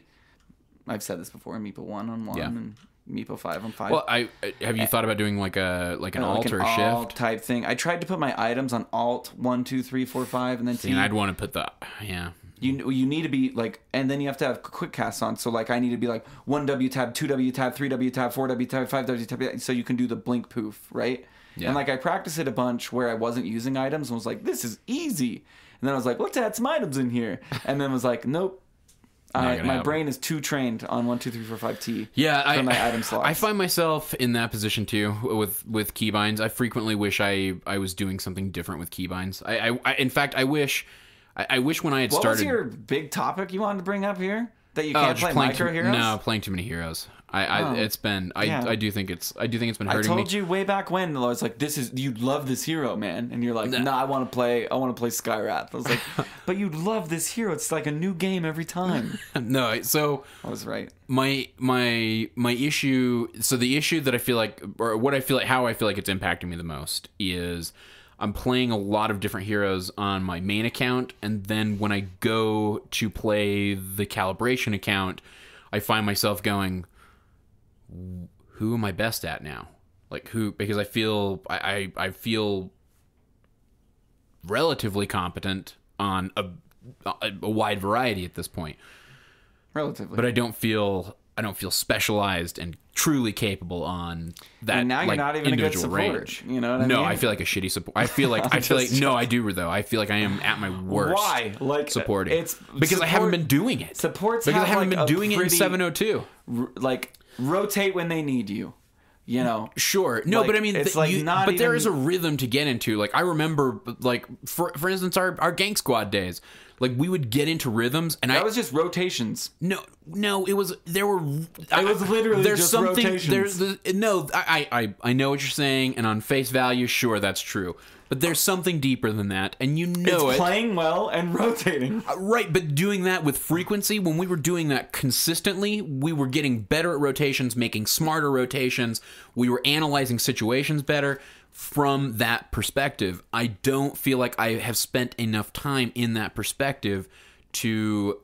I've said this before. Meepo one on one Yeah. and Meepo five on five. well, I have you thought about doing like a like an Uh, like alt an or a alt shift? type thing. I tried to put my items on alt one two three four five and then T. And I'd want to put the yeah. You you need to be like, and then you have to have quick cast on. So like, I need to be like one W tab, two W tab, three W tab, four W tab, five W tab, so you can do the blink poof, right? Yeah. And like, I practiced it a bunch where I wasn't using items and was like, this is easy. And then I was like, let's add some items in here, and then was like, nope. I, my happen. brain is too trained on one, two, three, four, five T. Yeah, I, my item slots. I find myself in that position too with with keybinds. I frequently wish I I was doing something different with keybinds. I, I, I in fact I wish I, I wish when I had What started was your big topic you wanted to bring up here? That you Oh, can't play playing micro too, heroes? No, playing too many heroes. I, I Oh. it's been I, Yeah. I do think it's I do think it's been hurting me. I told you way back when I was like, "This is you love this hero, man," and you're like, "No, I want to play. I want to play Skywrath." I was like, "But you love this hero. It's like a new game every time." no, so I was right. my my my issue so the issue that i feel like or what i feel like how i feel like it's impacting me the most is i'm playing a lot of different heroes on my main account and then when i go to play the calibration account i find myself going who am i best at now like who because i feel i i, I feel relatively competent on a, a, a wide variety at this point Relatively. but I don't feel I don't feel specialized and truly capable on that. and now you're like, not even a good individual support. range. You know what I no, mean? I feel like a shitty support. I feel like I feel like no, I do though. I feel like I am at my worst. Why? Like uh, supporting? It's because I haven't been doing it. Supports because I have, haven't like, been doing it in 702. r- like rotate when they need you. You know, Sure. No, Like, but I mean, it's th- like you- not but there even- is a rhythm to get into. Like I remember, like for for instance, our our gang squad days. Like we would get into rhythms, and I was just rotations. No, no, it was there were. It was literally there's just something. rotations. There's the, no. I, I I know what you're saying, and on face value, sure, that's true. But there's something deeper than that, and you know it's it. playing well and rotating. Uh, Right, but doing that with frequency, when we were doing that consistently, we were getting better at rotations, making smarter rotations. We were analyzing situations better from that perspective. I don't feel like I have spent enough time in that perspective to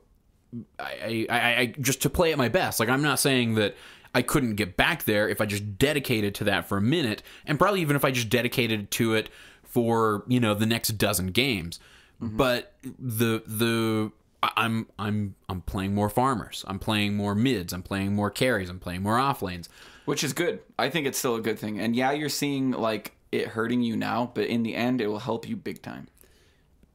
I, I, I, just to play at my best. Like I'm not saying that I couldn't get back there if I just dedicated to that for a minute, and probably even if I just dedicated to it for you know the next dozen games. Mm-hmm. But the the I'm I'm I'm playing more farmers. I'm playing more mids. I'm playing more carries. I'm playing more off lanes. which is good. I think it's still a good thing. And yeah, you're seeing like it hurting you now, but in the end, it will help you big time.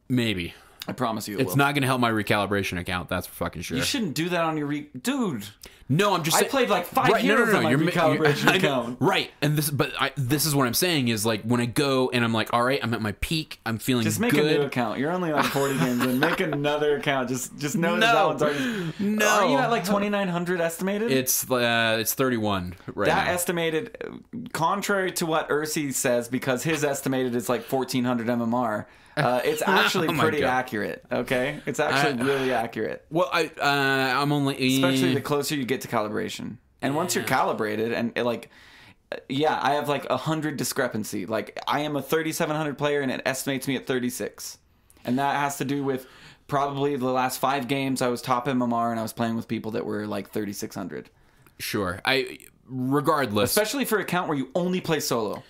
Maybe I promise you, it it's will. not going to help my recalibration account. That's for fucking sure. You shouldn't do that on your re- dude. No, I'm just. I saying- played like five heroes on my mi- recalibration I know- account. right, and this, but I, this is what I'm saying is like when I go and I'm like, all right, I'm at my peak. I'm feeling Just make good. a new account. You're only on 40 games and make another account. Just just know that No. that one's already. No. Are you at like 2,900 estimated? It's uh, it's 31 right that now. estimated, contrary to what Ursi says, because his estimated is like 1,400 MMR. Uh, it's actually Oh pretty God. accurate. Okay, it's actually I- really accurate. well, I uh, I'm only especially the closer you get to calibration. And once you're calibrated, and it, like, yeah, I have like a hundred discrepancy. Like, I am a 3700 player, and it estimates me at 36, and that has to do with probably the last five games I was top MMR, and I was playing with people that were like 3600. sure. I regardless. Especially for an account where you only play solo.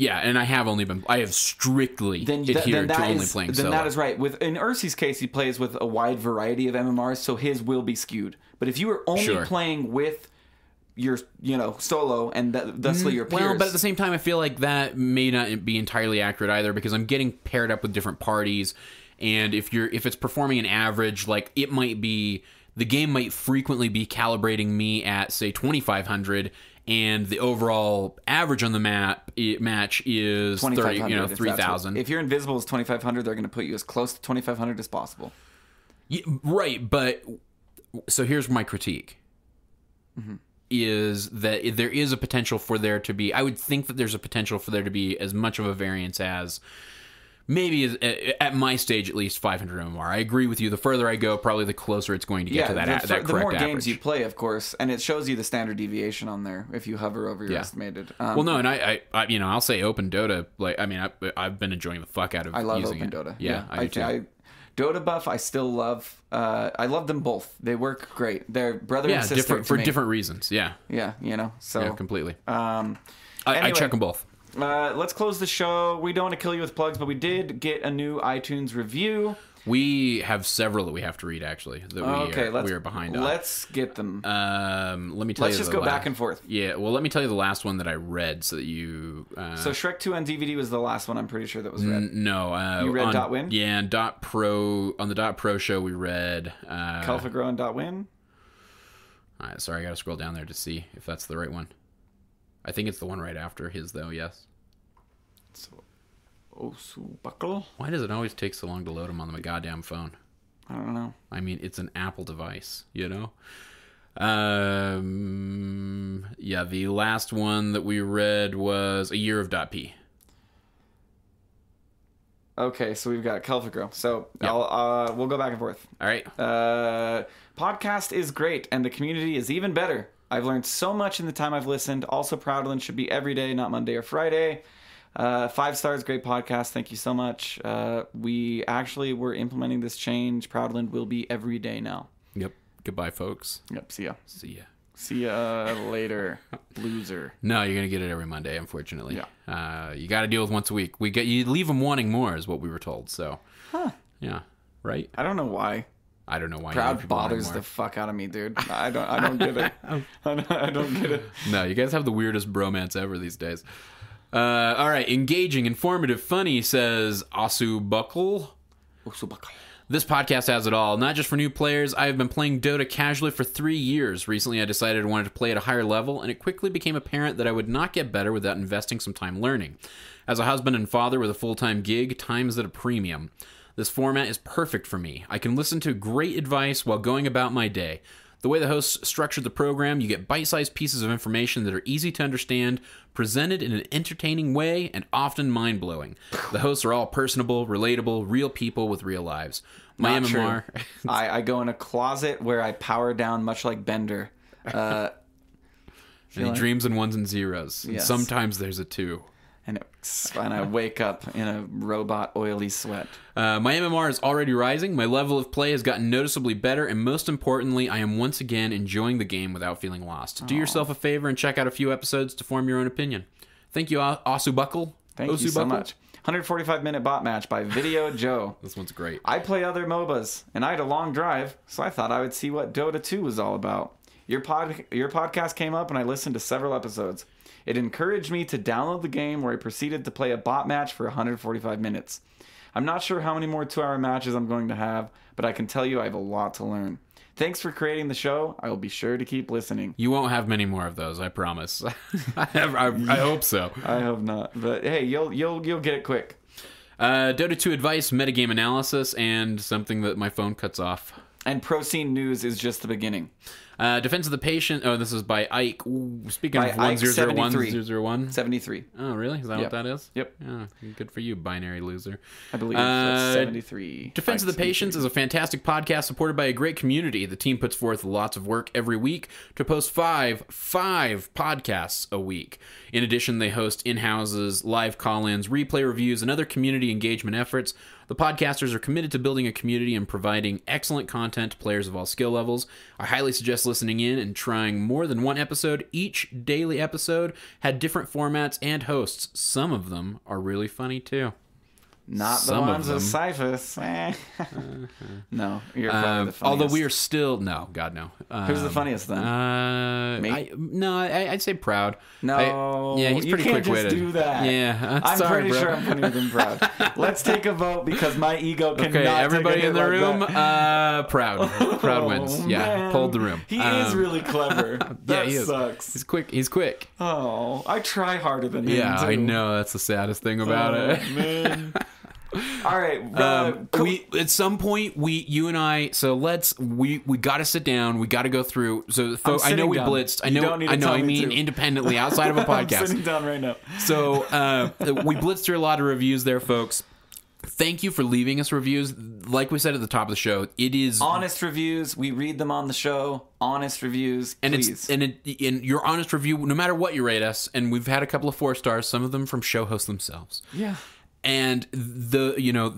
Yeah, and I have only been I have strictly Then, th- adhered then to only is- playing then solo. that is right. With in Ursi's case, he plays with a wide variety of MMRs, so his will be skewed. But if you were only Sure. playing with your, you know, solo and th- thusly your peers, Mm, Well, but at the same time, I feel like that may not be entirely accurate either because I'm getting paired up with different parties, and if you're if it's performing an average, like it might be the game might frequently be calibrating me at say 2500, and the overall average on the map match is Twenty five 30, hundred. you know, three thousand. If you're invisible is twenty five hundred, they're going to put you as close to twenty five hundred as possible. Yeah, right, but so here's my critique. Mm-hmm. Is that there is a potential for there to be? I would think that there's a potential for there to be as much of a variance as maybe as, at my stage at least 500 MMR. I agree with you. The further I go, probably the closer it's going to get Yeah, to that. the, fir- that the more games average. you play, of course, and it shows you the standard deviation on there if you hover over your Yeah. estimated. Um, well, no, and I, I, I, you know, I'll say Open Dota. Like, I mean, I, I've been enjoying the fuck out of. I love using Open it. Dota. Yeah, I, do too. I, Dota buff, I still love. Uh, I love them both. They work great. They're brother yeah, and sister different to for me. different reasons. Yeah, Yeah, you know. So, yeah, completely. um, I, I check them both. Uh, let's close the show. We don't want to kill you with plugs, but we did get a new iTunes review. We have several that we have to read actually. That we okay, are, let's we are behind on. Let's get them. Um, let me tell you let's you. just go la- back and forth. Yeah, well, let me tell you the last one that I read, so that you. Uh, So Shrek 2 on DVD was the last one. I'm pretty sure that was read. n- no, uh, You read on, Dot Win? Yeah, and Dot Pro on the Dot Pro show we read. Uh, Kelfagro and Dot Win. all right, sorry, I got to scroll down there to see if that's the right one. I think it's the one right after his, though. Yes. So, Osu Buckle. Why does it always take so long to load them on the goddamn phone? I don't know. I mean, it's an Apple device, you know. Um, yeah, the last one that we read was a year of dot p. Okay, so we've got Kelfagro. So. I'll, uh, we'll go back and forth. All right. Uh, podcast is great, and the community is even better. I've learned so much in the time I've listened. Also, Proudland should be every day, not Monday or Friday. Uh, five stars, great podcast. Thank you so much. Uh, we actually were implementing this change. Proudland will be every day now. Yep. Goodbye, folks. Yep. See ya. See ya. See ya later, loser. No, you're gonna get it every Monday, unfortunately. Yeah. Uh, you got to deal with once a week. We get you leave them wanting more, is what we were told. So. Huh. Yeah. Right. I don't know why. I don't know why. Proud bothers the fuck out of me, dude. I don't. I don't get it. I don't, get it. No, you guys have the weirdest bromance ever these days. Uh, all right, engaging, informative, funny, says Asu Buckle. Asu Buckle. This podcast has it all, not just for new players. I have been playing Dota casually for three years. Recently, I decided I wanted to play at a higher level, and it quickly became apparent that I would not get better without investing some time learning. As a husband and father with a full time gig, time is at a premium. This format is perfect for me. I can listen to great advice while going about my day. The way the hosts structured the program, you get bite sized pieces of information that are easy to understand, presented in an entertaining way, and often mind blowing. The hosts are all personable, relatable, real people with real lives. My Not MMR. I, I go in a closet where I power down, much like Bender. Uh, and he dreams in ones and zeros. And Yes. sometimes there's a two. And, it, and I wake up in a robot oily sweat. Uh, my MMR is already rising. My level of play has gotten noticeably better, and most importantly, I am once again enjoying the game without feeling lost. Do yourself a favor and check out a few episodes to form your own opinion. Thank you, Asu Buckle. Thank Osu you so Buckle. much. 145 minute bot match by Video Joe. This one's great. I play other MOBAs, and I had a long drive, so I thought I would see what Dota 2 was all about. Your pod, your podcast came up, and I listened to several episodes. It encouraged me to download the game, where I proceeded to play a bot match for 145 minutes. I'm not sure how many more two-hour matches I'm going to have, but I can tell you I have a lot to learn. Thanks for creating the show. I will be sure to keep listening. You won't have many more of those, I promise. I, I, I hope so. I hope not, but hey, you'll you'll you'll get it quick. Uh, Dota 2 advice, metagame analysis, and something that my phone cuts off. And pro scene news is just the beginning. Uh, Defense of the Patience. Oh, this is by Ike. Ooh, speaking By of Ike 1001, 73. 001. 73, Oh, really? Is that Yep. what that is? Yep. Yeah, good for you, binary loser. I believe. Uh, 73. Defense of the Patience is a fantastic podcast supported by a great community. The team puts forth lots of work every week to post five, five podcasts a week. In addition, they host in houses, live call ins, replay reviews, and other community engagement efforts. The podcasters are committed to building a community and providing excellent content to players of all skill levels. I highly suggest listening in and trying more than one episode. Each daily episode had different formats and hosts. Some of them are really funny too. Not the Some of ones with. Cyphus. Eh. no, you're probably Um, the funniest. although we are still no, God no. Um, Who's the funniest then? Uh, Me? I, no, I, I'd say proud. No, I- yeah, he's pretty quick witted. do that. Yeah, I'm, I'm sorry, pretty bro. sure I'm funnier than proud. Let's take a vote because my ego cannot. Okay, everybody in the like room, uh, proud. Proud Oh, wins. Yeah, man. pulled the room. He is Um, really clever. Yeah, That he is. sucks. He's quick. He's quick. Oh, I try harder than him. Yeah, I know. That's the saddest thing about Oh, it. man. All right. Uh, Um, co- we at some point we you and I so let's we we got to sit down we got to go through so fo- I know we down. blitzed I You know don't need to I know tell I mean to. independently outside of a I'm podcast sitting down right now. so uh, we blitzed through a lot of reviews there folks thank you for leaving us reviews like we said at the top of the show it is Honest reviews. We read them on the show. Honest reviews. and please. it's and it in your honest review no matter what you rate us and we've had a couple of four stars some of them from show hosts themselves yeah. And the you know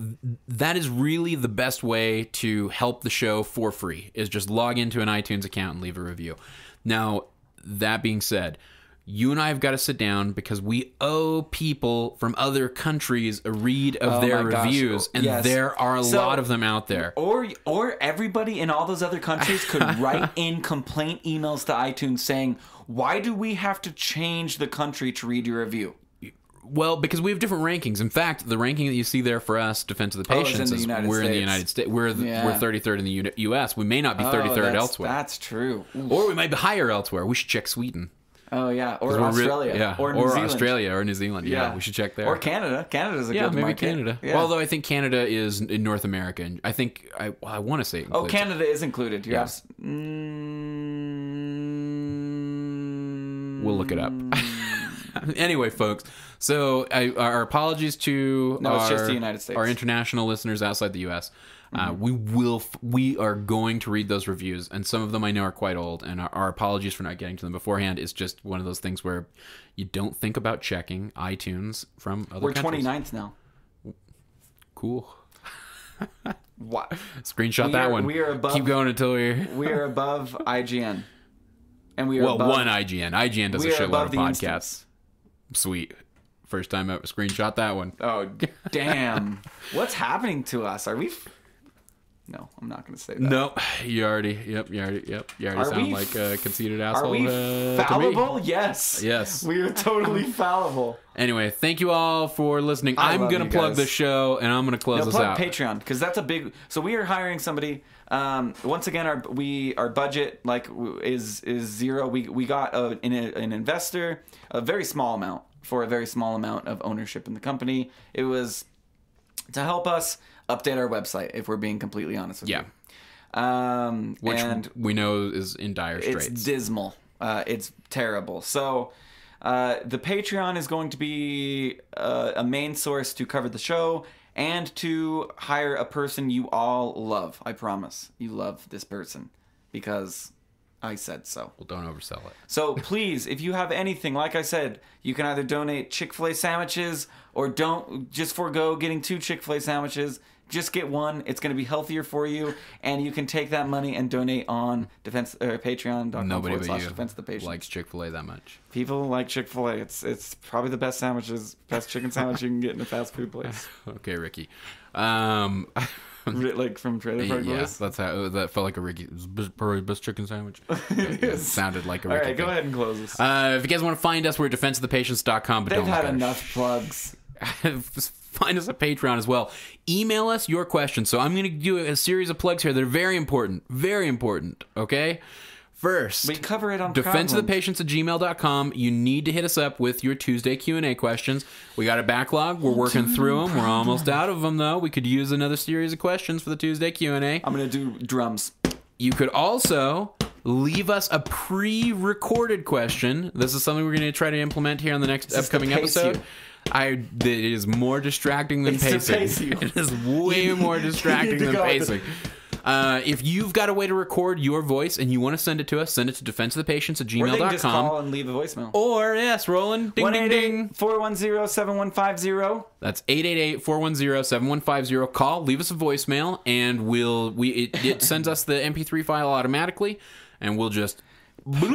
that is really the best way to help the show for free is just log into an itunes account and leave a review now that being said you and I have got to sit down because we owe people from other countries a read of Oh their reviews, and Yes. there are a So- lot of them out there. Or or everybody in all those other countries could write in complaint emails to iTunes saying, "Why do we have to change the country to read your review?" Well, because we have different rankings. In fact, the ranking that you see there for us, Defense of the Oh, in Patience, the is United we're in the United States. We're the, Yeah. we're 33rd in the U.S. We may not be Oh, 33rd that's, elsewhere, That's true. Ooh. or we might be higher elsewhere. We should check Sweden. Oh yeah, or We're re- Australia, yeah, or New Zealand. Australia, or New Zealand. Yeah, we should check there. Or Canada. Canada's a yeah, good maybe market. Canada. Yeah. Although I think Canada is in North America, and I think I well, I want to say oh, Canada is included. You're Yeah. abs- mm, We'll look it up. anyway, folks. So I, our apologies to No, our, it's just the United States. Mm-hmm. our international listeners outside the U.S. Uh, we will. f- We are going to read those reviews, and some of them I know are quite old. And our, our apologies for not getting to them beforehand. It's just one of those things where you don't think about checking iTunes from other We're countries. 29th now. Cool. What? Screenshot We that are- one. we are above- Keep going until we. We are above IGN, and we are Well, above, one IGN. IGN does a shitload of podcasts. instance. Sweet. First time I screenshot that one. Oh damn! What's happening to us? Are we? F- no, I'm not going to say that. No, you already. Yep, you already. Yep, you already Are sound we like a conceited asshole. Are we uh, to me. fallible? Yes. Yes. We are totally fallible. Anyway, thank you all for listening. I I'm gonna plug the show, and I'm gonna close No, this plug out. Patreon because that's a big. So we are hiring somebody. Um, once again, our we our budget like is is zero. We we got a, an, an investor, a very small amount for a very small amount of ownership in the company. It was to help us update our website. If we're being completely honest with Yeah. you. Um, Which and we know is in dire straits. it's dismal. Uh, it's terrible. So uh, the Patreon is going to be uh, a main source to cover the show and to hire a person you all love. I promise you love this person because I said so. well, don't oversell it. So please, if you have anything, like I said, you can either donate Chick Fil A sandwiches or don't just forego getting two Chick Fil A sandwiches. Just get one. It's going to be healthier for you, and you can take that money and donate on defense or Patreon.com Nobody forward slash you defense the patient. likes Chick Fil A that much. People like Chick Fil A. It's it's probably the best sandwiches, best chicken sandwich you can get in a fast food place, Okay, Ricky. Um, like from Trailer Park yeah, Boys. that's how that felt like a Ricky. It best chicken sandwich. Yeah, it sounded like a All Ricky. right, go thing. ahead and close this. Uh, if you guys want to find us, we're at defenseofthepatience.com. But They've don't had enough plugs. find us at Patreon as well. Email us your questions. So I'm going to do a series of plugs here that are very important. Very important. Okay. First, We cover it on defense of the patience at gmail.com you need to hit us up with your tuesday q&a questions we got a backlog we're working through them we're almost out of them though we could use another series of questions for the tuesday q&a I'm gonna do drums. you could also leave us a pre-recorded question. This is something we're going to try to implement here on the next is to upcoming pace episode. you. I it is more distracting than It's to pacing. pace you. It is way more distracting than go- pacing. Uh, if you've got a way to record your voice and you want to send it to us, send it to defenseofthepatience at Or they can just gmail.com. call and leave a voicemail. Or, yes, Roland, ding, ding, ding. 1-888-410-7150. That's 888-410-7150. Call, leave us a voicemail, and we'll we it, it sends us the MP3 file automatically, and we'll just work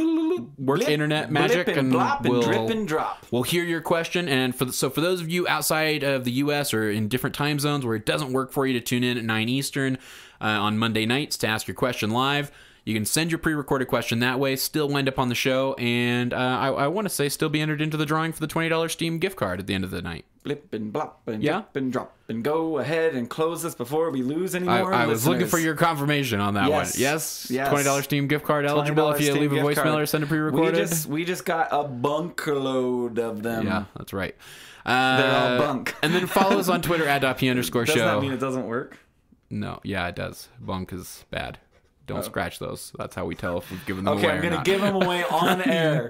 Blip, internet blip magic, and and blop and we'll drip and drop. We'll hear your question, and for the, so for those of you outside of the U.S. or in different time zones where it doesn't work for you to tune in at nine Eastern uh, on Monday nights to ask your question live, you can send your pre-recorded question that way. Still wind up on the show, and uh, I, I want to say still be entered into the drawing for the twenty dollars Steam gift card at the end of the night. Blip and blop and Yeah? and drop. And go ahead and close this before we lose any more I was looking for your confirmation on that Yes. one. Yes, Yes. twenty dollars Steam gift card eligible if you Steam leave a voicemail card. or send a pre-recorded. We just we just got a bunker load of them. yeah, that's right. Uh, They're all bunk. and then follow us on Twitter at .p underscore show. Does that mean it doesn't work? No, yeah, it does. Bunk is bad. Don't scratch those. That's how we tell if we've given them Oh. Okay, away I'm gonna give them away on air.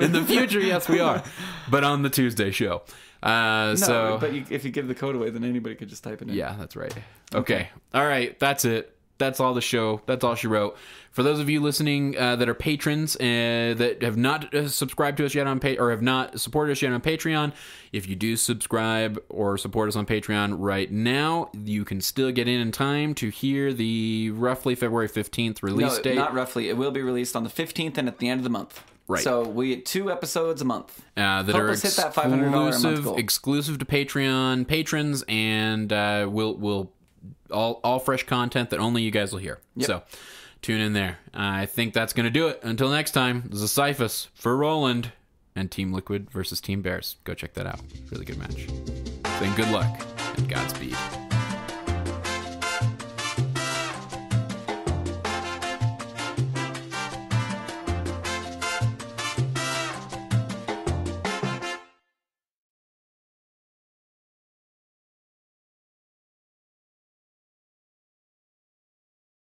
In the future, yes, we are, but on the Tuesday show. Uh, no, so but you, if you give the code away, then anybody could just type it in. yeah, that's right. Okay. all right, that's it. That's all the show. That's all she wrote. For those of you listening uh, that are patrons uh, that have not uh, subscribed to us yet on pa- or have not supported us yet on Patreon, if you do subscribe or support us on Patreon right now, you can still get in in time to hear the roughly February fifteenth No, release date. not roughly. It will be released on the 15th and at the end of the month. Right. So we two episodes a month. uh, that Help are us hit that $500 a month exclusive, exclusive to Patreon patrons, and uh, we'll we'll all all fresh content that only you guys will hear. So tune in there. I think that's gonna do it. Until next time, this is Cyphus for Roland and Team Liquid versus Team Bears. Go check that out. Really good match. Then good luck and Godspeed.